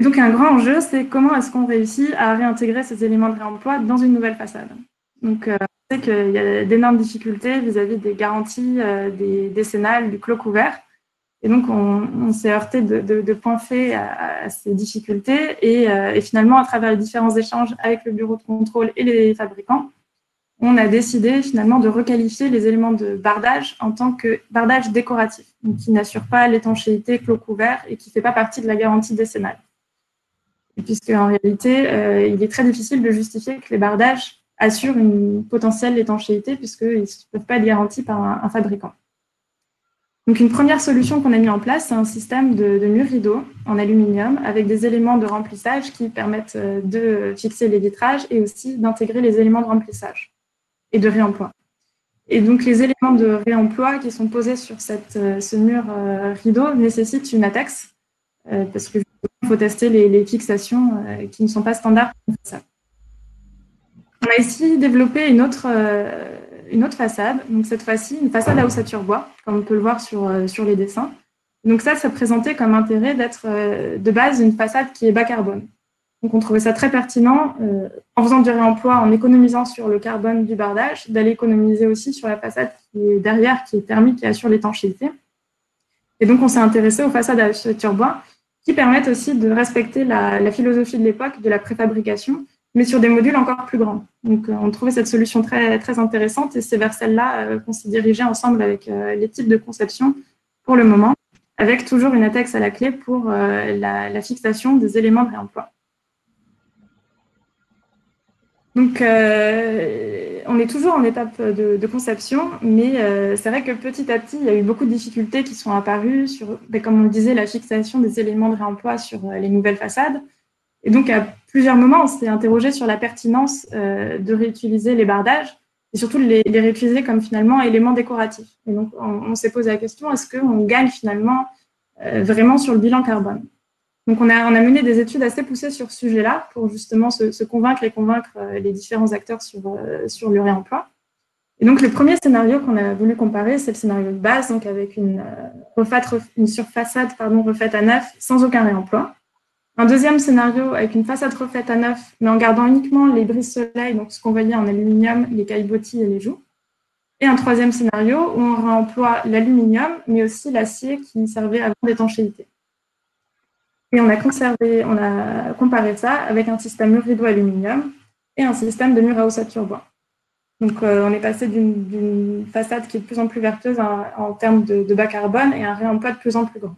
Donc, un grand enjeu, c'est comment est-ce qu'on réussit à réintégrer ces éléments de réemploi dans une nouvelle façade? Donc, on sait qu'il y a d'énormes difficultés vis-à-vis des garanties des décennales du clos couvert. Et donc, on, s'est heurté de, de, à, ces difficultés. Euh, et, finalement, à travers les différents échanges avec le bureau de contrôle et les fabricants, on a décidé finalement de requalifier les éléments de bardage en tant que bardage décoratif, donc qui n'assure pas l'étanchéité clos couvert et qui ne fait pas partie de la garantie décennale. Puisque en réalité, euh, il est très difficile de justifier que les bardages assurent une potentielle étanchéité puisqu'ils ne peuvent pas être garantis par un fabricant. Donc une première solution qu'on a mis en place, c'est un système de, murs rideaux en aluminium avec des éléments de remplissage qui permettent euh, de fixer les vitrages et aussi d'intégrer les éléments de remplissage et de réemploi. Et donc les éléments de réemploi qui sont posés sur cette, euh, ce mur euh, rideau nécessitent une ATEX parce qu'il faut tester les, fixations qui ne sont pas standards. On a ici développé une autre une autre façade. Donc cette fois-ci, une façade à ossature bois, comme on peut le voir sur, euh, sur les dessins. Donc ça, ça présentait comme intérêt d'être euh, de base une façade qui est bas carbone. Donc on trouvait ça très pertinent, euh, en faisant du réemploi, en économisant sur le carbone du bardage, d'aller économiser aussi sur la façade qui est derrière, qui est thermique et assure l'étanchéité. Et donc on s'est intéressé aux façades à ossature bois, qui permettent aussi de respecter la philosophie de l'époque de la préfabrication, mais sur des modules encore plus grands. Donc, euh, on trouvait cette solution très, très intéressante et c'est vers celle-là euh, qu'on s'est dirigé ensemble avec euh, types de conception pour le moment, avec toujours une ATEX à la clé pour la, fixation des éléments de réemploi. Donc, on est toujours en étape de, conception, mais c'est vrai que petit à petit, il y a eu beaucoup de difficultés qui sont apparues sur, ben, comme on le disait, la fixation des éléments de réemploi sur les nouvelles façades. Et donc, à plusieurs moments, on s'est interrogé sur la pertinence euh, de réutiliser les bardages et surtout de les, réutiliser comme finalement éléments décoratifs. Et donc, on, s'est posé la question, est-ce qu'on gagne finalement euh, vraiment sur le bilan carbone? Donc, on a, mené des études assez poussées sur ce sujet-là pour justement se, convaincre et convaincre euh, les différents acteurs sur, sur le réemploi. Et donc, le premier scénario qu'on a voulu comparer, c'est le scénario de base, donc avec une, refait, une surfaçade pardon, refaite à neuf sans aucun réemploi. Un deuxième scénario avec une façade refaite à neuf, mais en gardant uniquement les brises-soleil, donc ce qu'on voyait en aluminium, les caillebotis et les joues. Et un troisième scénario où on réemploie l'aluminium, mais aussi l'acier qui servait avant d'étanchéité. Et on a conservé, on a comparé ça avec un système mur rideau aluminium et un système de mur à ossature bois. Donc, euh, on est passé d'une façade qui est de plus en plus vertueuse en, termes de, bas carbone et un réemploi de plus en plus grand.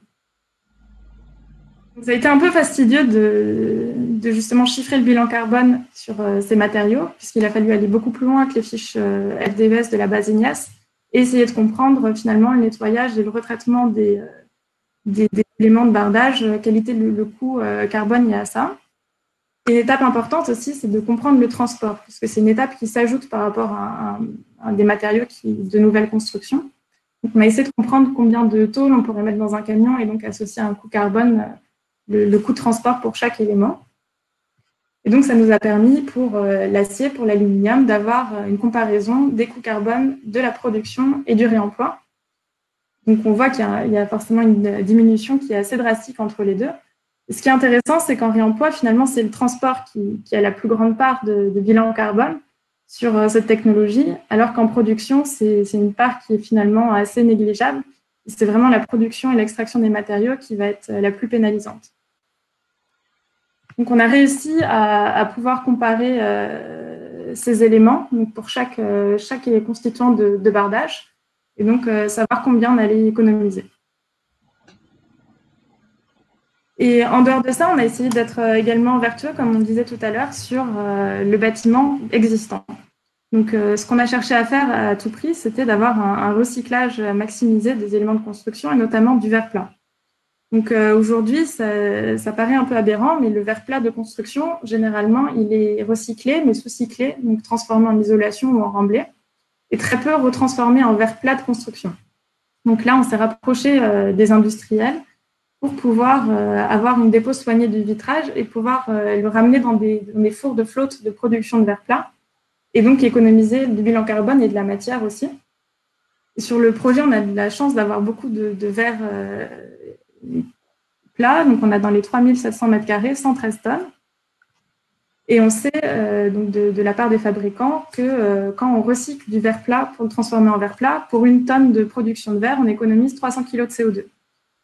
Ça a été un peu fastidieux de, justement chiffrer le bilan carbone sur euh, ces matériaux, puisqu'il a fallu aller beaucoup plus loin que les fiches euh, de la base IGNIAS et essayer de comprendre finalement le nettoyage et le retraitement des, euh, éléments de bardage, quel était le, coût carbone lié à ça. Et une étape importante aussi, c'est de comprendre le transport, puisque c'est une étape qui s'ajoute par rapport à, des matériaux de nouvelle construction. On a essayé de comprendre combien de tôles on pourrait mettre dans un camion et donc associer un coût carbone le, coût de transport pour chaque élément. Et donc, ça nous a permis pour euh, l'acier, pour l'aluminium, d'avoir euh, une comparaison des coûts carbone de la production et du réemploi. Donc, on voit qu'il y, a forcément une diminution qui est assez drastique entre les deux. Ce qui est intéressant, c'est qu'en réemploi, finalement, c'est le transport qui, a la plus grande part de, bilan carbone sur euh, cette technologie, alors qu'en production, c'est une part qui est finalement assez négligeable. C'est vraiment la production et l'extraction des matériaux qui va être la plus pénalisante. Donc, on a réussi à, pouvoir comparer euh, ces éléments pour chaque, chaque constituant de, bardage et donc savoir combien on allait économiser. Et en dehors de ça, on a essayé d'être également vertueux, comme on disait tout à l'heure, sur le bâtiment existant. Donc, ce qu'on a cherché à faire à tout prix, c'était d'avoir un, recyclage maximisé des éléments de construction et notamment du verre plat. Donc euh, aujourd'hui, ça, paraît un peu aberrant, mais le verre plat de construction, généralement, il est recyclé, mais sous-cyclé, donc transformé en isolation ou en remblai, et très peu retransformé en verre plat de construction. Donc là, on s'est rapproché euh, des industriels pour pouvoir euh, avoir une dépose soignée du vitrage et pouvoir le ramener dans des, fours de flotte de production de verre plat, et donc économiser du bilan carbone et de la matière aussi. sur le projet, on a de la chance d'avoir beaucoup de, de verre plat. Donc, on a dans les 3700 mètres carrés 113 tonnes. Et on sait euh, donc de, la part des fabricants que euh, quand on recycle du verre plat pour le transformer en verre plat, pour une tonne de production de verre, on économise 300 kg de CO2.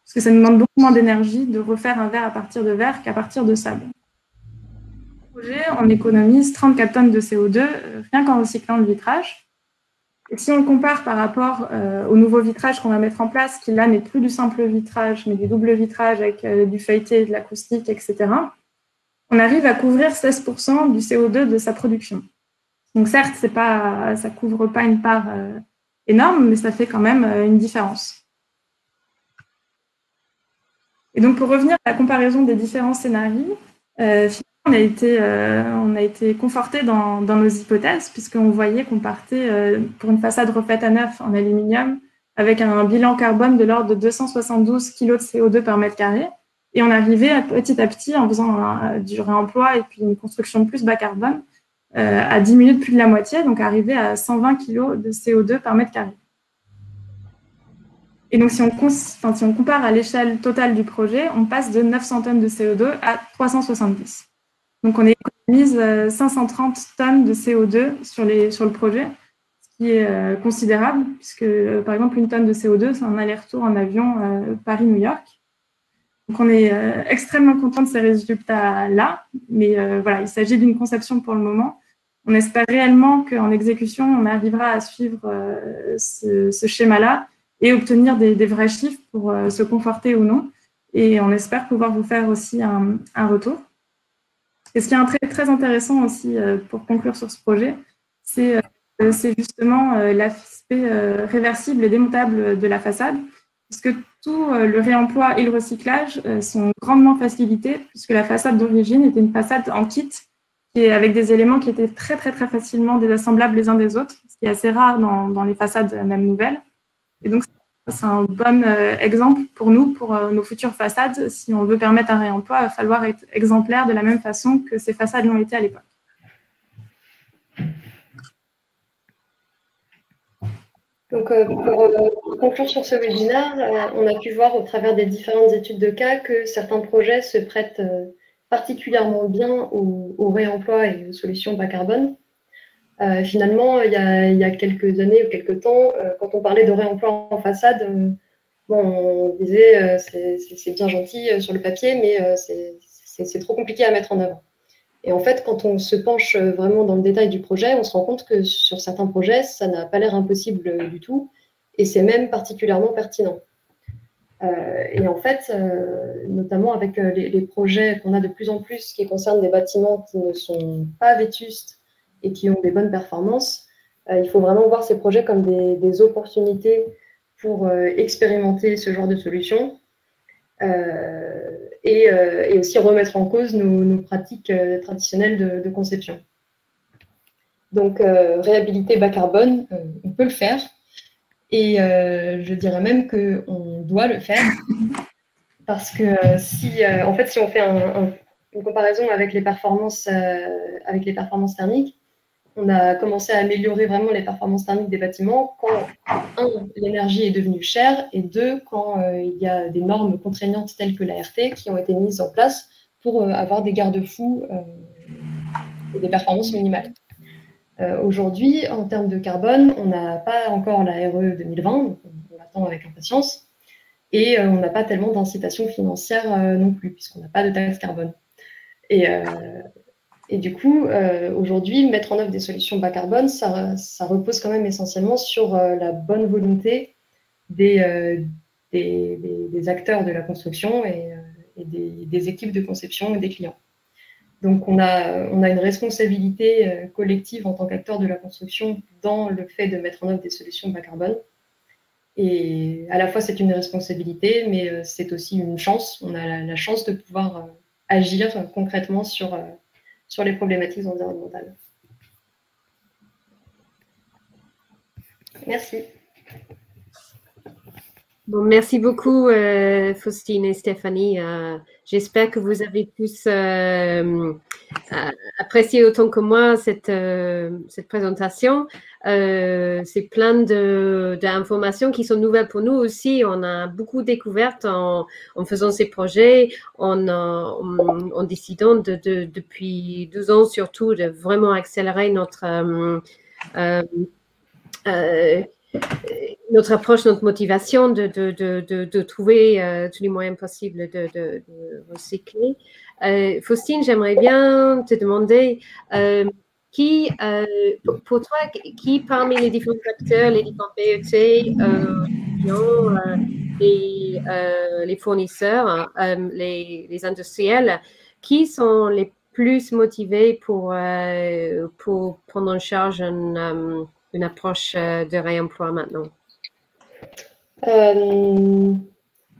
Parce que ça demande beaucoup moins d'énergie de refaire un verre à partir de verre qu'à partir de sable. On économise 34 tonnes de CO2 euh, rien qu'en recyclant le vitrage. Et si on compare par rapport euh, au nouveau vitrage qu'on va mettre en place, qui là n'est plus du simple vitrage, mais du double vitrage avec euh, du feuilleté, de l'acoustique, etc., on arrive à couvrir 16% du CO2 de sa production. Donc certes, c'est pas, ça couvre pas une part énorme, mais ça fait quand même une différence. Et donc pour revenir à la comparaison des différents scénarios, on a été, euh, conforté dans, nos hypothèses, puisqu'on voyait qu'on partait euh, pour une façade refaite à neuf en aluminium avec un bilan carbone de l'ordre de 272 kg de CO2 par mètre carré. Et on arrivait petit à petit, en faisant du réemploi et puis une construction plus bas carbone, euh, à diminuer de plus de la moitié, donc arriver à 120 kg de CO2 par mètre carré. Et donc, on, si on compare à l'échelle totale du projet, on passe de 900 tonnes de CO2 à 370. Donc, on économise 530 euh, tonnes de CO2 sur, les, le projet, ce qui est euh, considérable, puisque, euh, par exemple, une tonne de CO2, c'est un aller-retour en avion Paris-New York. Donc, on est extrêmement content de ces résultats-là, mais voilà, il s'agit d'une conception pour le moment. On espère réellement qu'en exécution, on arrivera à suivre ce, schéma-là et obtenir des, vrais chiffres pour se conforter ou non. Et on espère pouvoir vous faire aussi un retour. Et ce qui est très, très intéressant aussi euh, pour conclure sur ce projet, c'est euh, justement euh, l'aspect réversible et démontable de la façade, parce que tout le réemploi et le recyclage sont grandement facilités, puisque la façade d'origine était une façade en kit, qui avec des éléments qui étaient très très très facilement désassemblables les uns des autres, ce qui est assez rare dans, les façades même nouvelles. Et c'est un bon euh, exemple pour nous, pour euh, nos futures façades. Si on veut permettre un réemploi, il va falloir être exemplaire de la même façon que ces façades l'ont été à l'époque. Donc, euh, pour conclure sur ce webinaire, on a pu voir au travers des différentes études de cas que certains projets se prêtent particulièrement bien au réemploi et aux solutions bas carbone. Euh, finalement, il y, a, quelques années ou quelques temps, euh, quand on parlait de réemploi en façade, euh, on disait c'est bien gentil sur le papier, mais c'est trop compliqué à mettre en avant. Et en fait, quand on se penche vraiment dans le détail du projet, on se rend compte que sur certains projets, ça n'a pas l'air impossible du tout, et c'est même particulièrement pertinent. et en fait, notamment avec les projets qu'on a de plus en plus qui concernent des bâtiments qui ne sont pas vétustes et qui ont des bonnes performances. Euh, il faut vraiment voir ces projets comme des, opportunités pour euh, expérimenter ce genre de solutions euh, et, aussi remettre en cause nos, pratiques traditionnelles de, conception. Donc, réhabiliter bas carbone, on peut le faire. Et je dirais même qu'on doit le faire. Parce que si, en fait, si on fait une comparaison avec les performances, avec les performances thermiques, on a commencé à améliorer vraiment les performances thermiques des bâtiments quand, un, l'énergie est devenue chère et deux, quand euh, il y a des normes contraignantes telles que la RT qui ont été mises en place pour euh, avoir des garde-fous euh, et des performances minimales. Aujourd'hui, en termes de carbone, on n'a pas encore la RE 2020, donc on, l'attend avec impatience, et on n'a pas tellement d'incitation financière non plus, puisqu'on n'a pas de taxe carbone. Et du coup, aujourd'hui, mettre en œuvre des solutions bas carbone, ça, repose quand même essentiellement sur la bonne volonté des, des, acteurs de la construction et, des, équipes de conception et des clients. Donc, on a, on a une responsabilité euh, collective en tant qu'acteur de la construction dans le fait de mettre en œuvre des solutions bas carbone. Et à la fois, c'est une responsabilité, mais euh, c'est aussi une chance. On a la, chance de pouvoir euh, agir concrètement sur, sur les problématiques environnementales. Merci. Bon, merci beaucoup, euh, Faustine et Stéphanie. Euh, j'espère que vous avez tous euh, apprécié autant que moi cette, cette présentation. C'est plein d'informations qui sont nouvelles pour nous aussi. On a beaucoup découvert en, en faisant ces projets, en, en, décidant de, depuis deux ans surtout de vraiment accélérer notre notre approche, notre motivation de, trouver euh, tous les moyens possibles de, recycler. Euh, Faustine, j'aimerais bien te demander euh, qui, pour toi, qui parmi les différents acteurs, les différents PET, les, fournisseurs, les, industriels, qui sont les plus motivés pour, prendre en charge une approche de réemploi maintenant?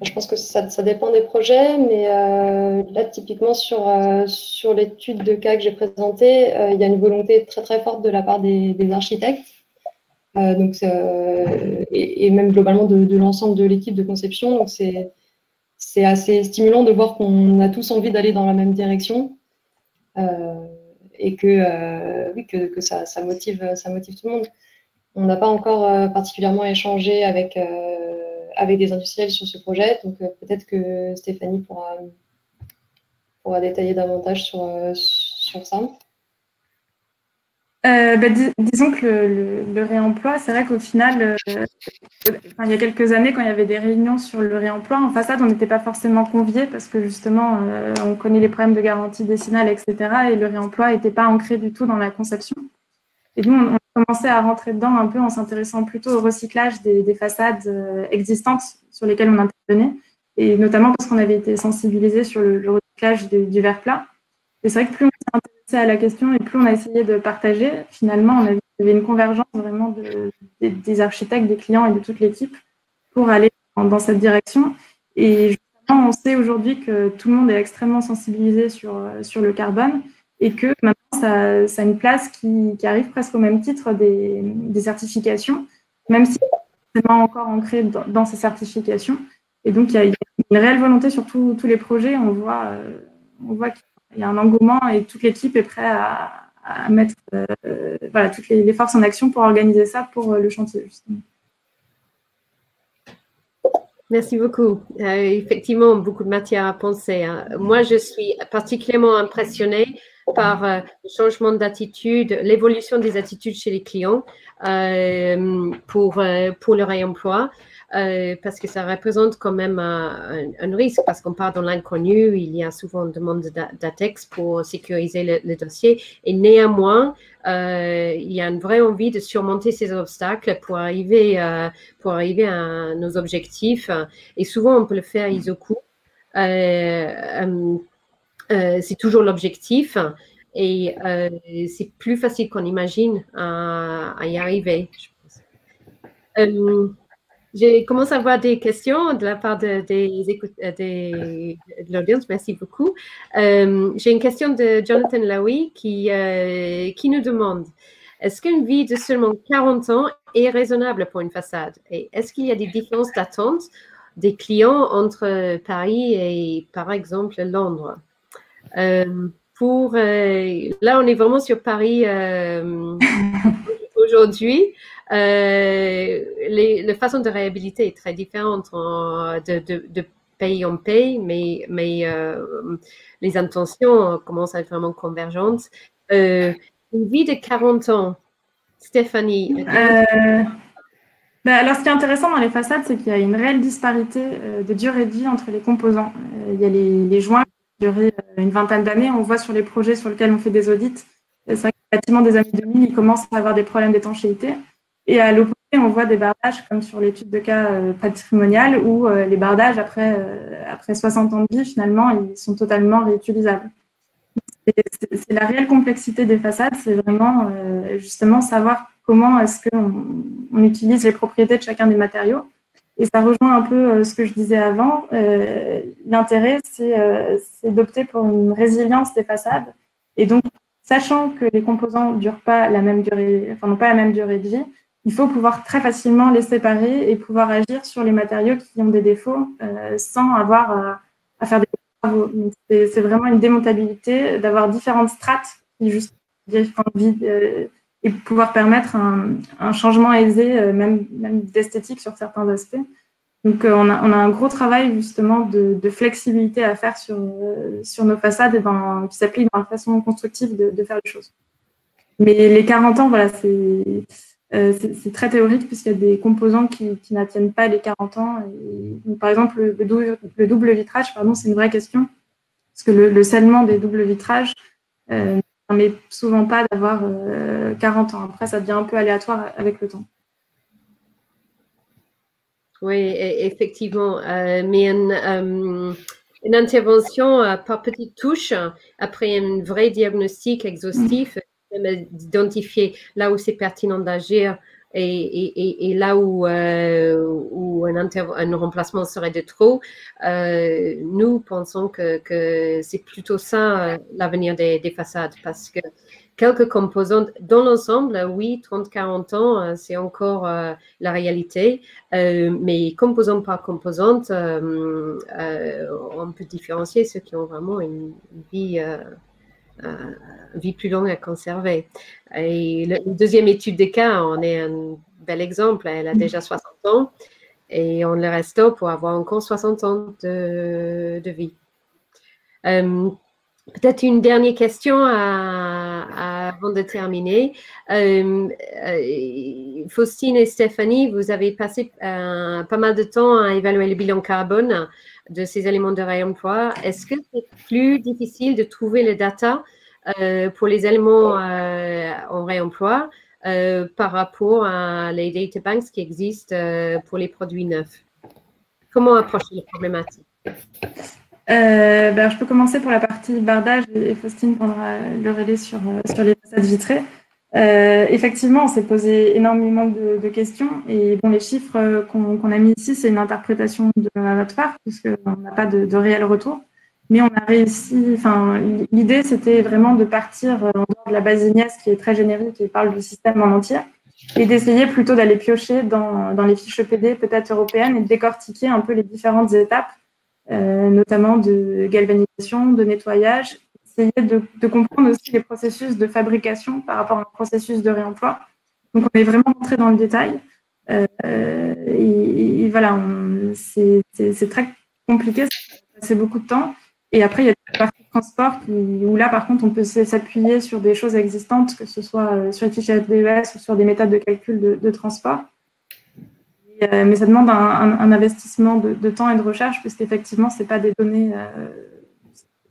Je pense que ça, dépend des projets, mais euh, là, typiquement, sur, euh, sur l'étude de cas que j'ai présentée, il y a une volonté très très forte de la part des, architectes, donc, et, même globalement de, l'ensemble de l'équipe de conception. Donc, c'est assez stimulant de voir qu'on a tous envie d'aller dans la même direction et que, que, ça, motive, ça motive tout le monde. On n'a pas encore particulièrement échangé avec avec des industriels sur ce projet. Donc euh, peut-être que Stéphanie pourra, pourra détailler davantage sur, euh, sur ça. Euh, bah, disons que le, réemploi, c'est vrai qu'au final, il y a quelques années, quand il y avait des réunions sur le réemploi, en façade, on n'était pas forcément conviés parce que justement, on connaît les problèmes de garantie décennale, etc. Et le réemploi n'était pas ancré du tout dans la conception. Et nous, on, a commencé à rentrer dedans un peu en s'intéressant plutôt au recyclage des, façades euh, existantes sur lesquelles on intervenait, et notamment parce qu'on avait été sensibilisé sur le, recyclage du verre plat. Et c'est vrai que plus on s'est intéressé à la question et plus on a essayé de partager, finalement, on avait, une convergence vraiment des architectes, des clients et de toute l'équipe pour aller dans, cette direction. Et justement, on sait aujourd'hui que tout le monde est extrêmement sensibilisé sur, sur le carbone et que maintenant, ça, a une place qui, arrive presque au même titre des, certifications, même si c'est encore ancré dans, ces certifications. Et donc, il y a, une réelle volonté sur tous les projets. On voit, euh, on voit qu'il y a un engouement et toute l'équipe est prête à, mettre euh, toutes les, forces en action pour organiser ça pour euh, le chantier. Merci beaucoup. effectivement, beaucoup de matière à penser. Hein. Moi, je suis particulièrement impressionnée par euh, le changement d'attitude, l'évolution des attitudes chez les clients euh, pour, euh, pour le réemploi. parce que ça représente quand même un, risque, parce qu'on part dans l'inconnu, il y a souvent une demande d'ATEX pour sécuriser le, dossier, et néanmoins, il y a une vraie envie de surmonter ces obstacles pour arriver, pour arriver à nos objectifs, et souvent on peut le faire isocoup. Euh, c'est toujours l'objectif et euh, c'est plus facile qu'on imagine à, y arriver. Euh, j'ai commencé à avoir des questions de la part de, l'audience. Merci beaucoup. J'ai une question de Jonathan Lowy qui, qui nous demande est-ce qu'une vie de seulement 40 ans est raisonnable pour une façade? Et est-ce qu'il y a des différences d'attente des clients entre Paris et, par exemple, Londres? Pour euh, là, on est vraiment sur Paris euh, aujourd'hui. la façon de réhabiliter est très différente de, pays en pays, mais, mais les intentions commencent à être vraiment convergentes. une vie de 40 ans, Stéphanie. Ben, alors, ce qui est intéressant dans les façades, c'est qu'il y a une réelle disparité de durée de vie entre les composants. il y a les, les joints duré une vingtaine d'années. On voit sur les projets sur lesquels on fait des audits, c'est vrai que les bâtiments des années 2000, ils commencent à avoir des problèmes d'étanchéité. Et à l'opposé, on voit des bardages comme sur l'étude de cas patrimonial où les bardages, après, après 60 ans de vie, finalement, ils sont totalement réutilisables. C'est la réelle complexité des façades, c'est vraiment justement savoir comment est-ce qu'on on utilise les propriétés de chacun des matériaux. Et ça rejoint un peu euh, ce que je disais avant. Euh, l'intérêt, euh, c'est d'opter pour une résilience des façades. Et donc, sachant que les composants durent pas la même durée, enfin, n'ont pas la même durée de vie, il faut pouvoir très facilement les séparer et pouvoir agir sur les matériaux qui ont des défauts sans avoir à, faire des travaux. C'est vraiment une démontabilité d'avoir différentes strates qui juste et pouvoir permettre un, changement aisé, euh, même, d'esthétique sur certains aspects. Donc, euh, on, a, un gros travail justement de, flexibilité à faire sur, euh, nos façades et dans, qui s'applique dans la façon constructive de, faire les choses. Mais les 40 ans, voilà, c'est très théorique puisqu'il y a des composants qui, n'atteignent pas les 40 ans. Par exemple, le, le, double, vitrage, pardon, c'est une vraie question. Parce que le, scellement des doubles vitrages mais souvent pas d'avoir 40 euh, ans. Après, ça devient un peu aléatoire avec le temps. Oui, e-, effectivement. Euh, mais une, euh, une intervention par petites touches, après un vrai diagnostic exhaustif, d'identifier là où c'est pertinent d'agir et, là où, euh, un, remplacement serait de trop, euh, nous pensons que, c'est plutôt ça euh, l'avenir des, façades. Parce que quelques composantes, dans l'ensemble, oui, 30-40 ans, c'est encore la réalité, mais composante par composante, on peut différencier ceux qui ont vraiment une vie vie plus longue à conserver. Et la deuxième étude des cas, on est un bel exemple. Elle a déjà 60 ans et on le restaure pour avoir encore 60 ans de, vie. Euh, peut-être une dernière question avant de terminer. Euh, euh, Faustine et Stéphanie, vous avez passé pas mal de temps à évaluer le bilan carbone de ces éléments de réemploi. Est-ce que c'est plus difficile de trouver les data euh, pour les éléments euh, en réemploi euh, par rapport à les data banks qui existent pour les produits neufs? Comment approcher les problématiques? Ben, je peux commencer pour la partie bardage et Faustine prendra le relais sur, sur les façades vitrées. Effectivement, on s'est posé énormément de, questions et bon, les chiffres qu'on a mis ici, c'est une interprétation de notre part puisqu'on n'a pas de, de, réel retour. Mais on a réussi, enfin, l'idée c'était vraiment de partir euh, en dehors de la base Ignace qui est très générique et parle du système en entier et d'essayer plutôt d'aller piocher dans, les fiches EPD peut-être européennes et de décortiquer un peu les différentes étapes, euh, notamment de galvanisation, de nettoyage, essayer de, comprendre aussi les processus de fabrication par rapport à un processus de réemploi. Donc on est vraiment entré dans le détail. Euh, et, voilà, c'est très compliqué, c'est beaucoup de temps. Et après, il y a la partie transport où là, par contre, on peut s'appuyer sur des choses existantes, que ce soit euh, sur les fichiers FDES ou sur des méthodes de calcul de, transport. Euh, mais ça demande un, investissement de, temps et de recherche, puisqu'effectivement, ce n'est pas des données,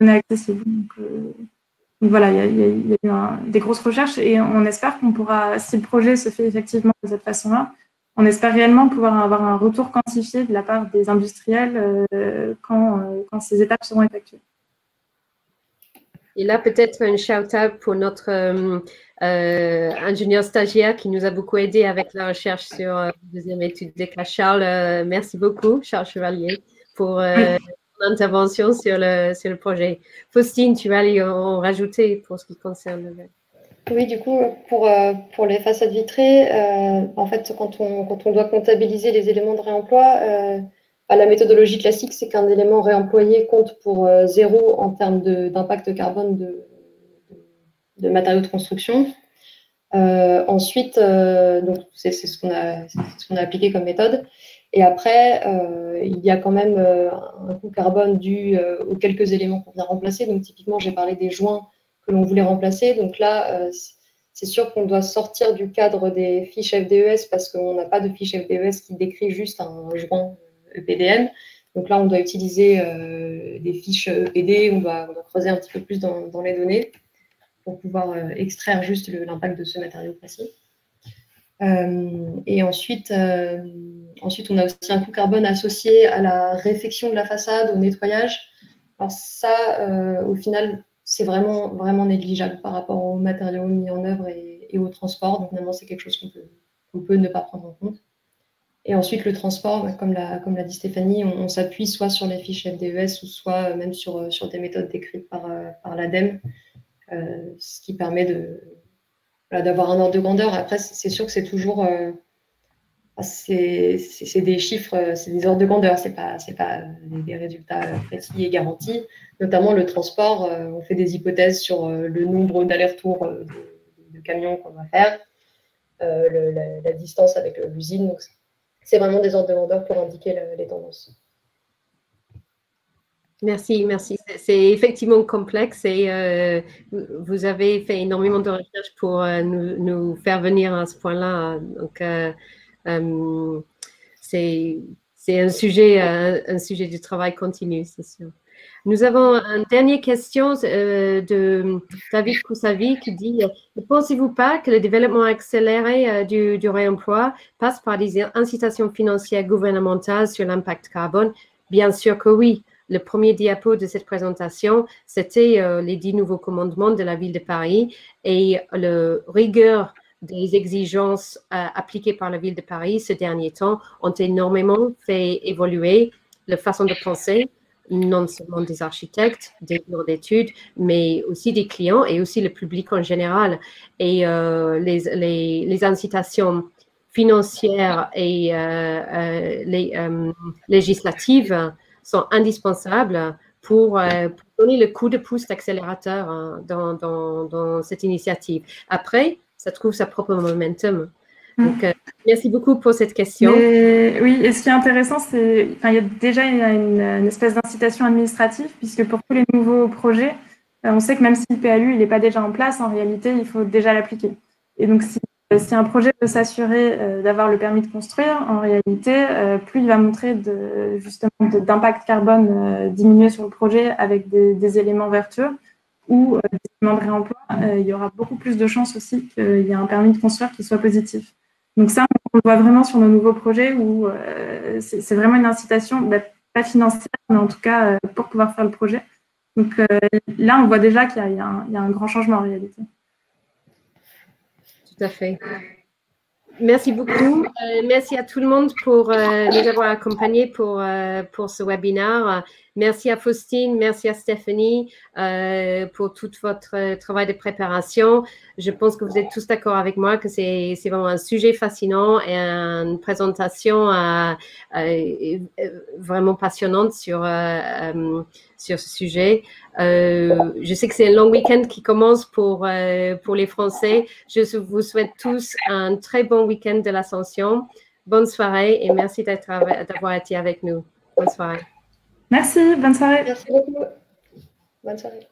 accessibles. Donc, voilà, il y a, eu des grosses recherches et on espère qu'on pourra, si le projet se fait effectivement de cette façon-là, on espère réellement pouvoir avoir un retour quantifié de la part des industriels euh, quand, euh, quand, ces étapes seront effectuées. Et là, peut-être un shout-out pour notre euh, ingénieur stagiaire qui nous a beaucoup aidé avec la recherche sur la deuxième étude des cas. Charles, merci beaucoup, Charles Chevalier, pour l'intervention sur le, sur le projet. Faustine, tu vas aller en rajouter pour ce qui concerne le oui, du coup, pour, euh, pour les façades vitrées, euh, en fait, quand on, quand on doit comptabiliser les éléments de réemploi, euh, la méthodologie classique, c'est qu'un élément réemployé compte pour zéro en termes d'impact carbone de, de, matériaux de construction. ensuite, donc c'est ce qu'on a, ce a, appliqué comme méthode. Et après, il y a quand même un coût carbone dû aux quelques éléments qu'on vient remplacer. Donc typiquement, j'ai parlé des joints que l'on voulait remplacer. Donc là, euh, c'est sûr qu'on doit sortir du cadre des fiches FDES parce qu'on n'a pas de fiche FDES qui décrit juste un joint EPDM. Donc là, on doit utiliser des fiches ED, on va, creuser un petit peu plus dans, les données pour pouvoir extraire juste l'impact de ce matériau précis. Et ensuite, ensuite, on a aussi un coût carbone associé à la réfection de la façade, au nettoyage. Alors ça, au final, c'est vraiment, vraiment négligeable par rapport aux matériaux mis en œuvre et, au transport. Donc, normalement, c'est quelque chose qu'on peut, peut, ne pas prendre en compte. Et ensuite, le transport, bah, comme l'a, comme dit Stéphanie, on, s'appuie soit sur les fiches FDES ou soit même sur, sur des méthodes décrites par, par l'ADEME, euh, ce qui permet de, d'avoir un ordre de grandeur. Après, c'est sûr que c'est toujours. Euh, c'est, des chiffres, c'est des ordres de grandeur, c'est pas, pas des, résultats précis et garantis. Notamment le transport, euh, on fait des hypothèses sur le nombre d'allers-retours de, camions qu'on va faire, la, distance avec l'usine. C'est vraiment des ordres de grandeur pour indiquer les tendances. Merci, merci. C'est effectivement complexe et euh, vous avez fait énormément de recherches pour euh, nous, faire venir à ce point-là. Donc, euh, c'est un sujet, un sujet de travail continu, c'est sûr. Nous avons une dernière question euh, de David Koussavi qui dit Ne pensez-vous pas que le développement accéléré euh, du, du, réemploi passe par des incitations financières gouvernementales sur l'impact carbone? Bien sûr que oui. Le premier diapo de cette présentation, c'était euh, les dix nouveaux commandements de la ville de Paris et le rigueur des exigences appliquées par la ville de Paris ces derniers temps ont énormément fait évoluer la façon de penser non seulement des architectes, des bureaux d'études, mais aussi des clients et aussi le public en général. Et euh, les, incitations financières et euh, euh, législatives sont indispensables pour, donner le coup de pouce d'accélérateur hein, dans, dans, dans, cette initiative. Après, ça trouve sa propre momentum. Donc, euh, merci beaucoup pour cette question. oui, et ce qui est intéressant, c'est qu'il y a déjà une, espèce d'incitation administrative, puisque pour tous les nouveaux projets, euh, on sait que même si le PLU n'est pas déjà en place, en réalité, il faut déjà l'appliquer. Et donc, si, si, un projet veut s'assurer euh, d'avoir le permis de construire, en réalité, plus il va montrer justement d'impact carbone diminué sur le projet avec des, éléments vertueux, ou des éléments de réemploi, il y aura beaucoup plus de chances aussi qu'il y ait un permis de construire qui soit positif. Donc ça, on le voit vraiment sur nos nouveaux projets où euh, c'est vraiment une incitation, bah, pas financière, mais en tout cas euh, pour pouvoir faire le projet. Donc euh, là, on voit déjà qu'il y, a un grand changement en réalité. Tout à fait. Merci beaucoup. merci à tout le monde pour nous avoir accompagnés pour, pour ce webinaire. Merci à Faustine, merci à Stéphanie euh, pour tout votre euh, travail de préparation. Je pense que vous êtes tous d'accord avec moi que c'est vraiment un sujet fascinant et une présentation euh, vraiment passionnante sur, sur ce sujet. je sais que c'est un long week-end qui commence pour, pour les Français. Je vous souhaite tous un très bon week-end de l'Ascension. Bonne soirée et merci d'avoir été avec nous. Bonne soirée. Merci, bonne soirée. Merci beaucoup. Bonne soirée.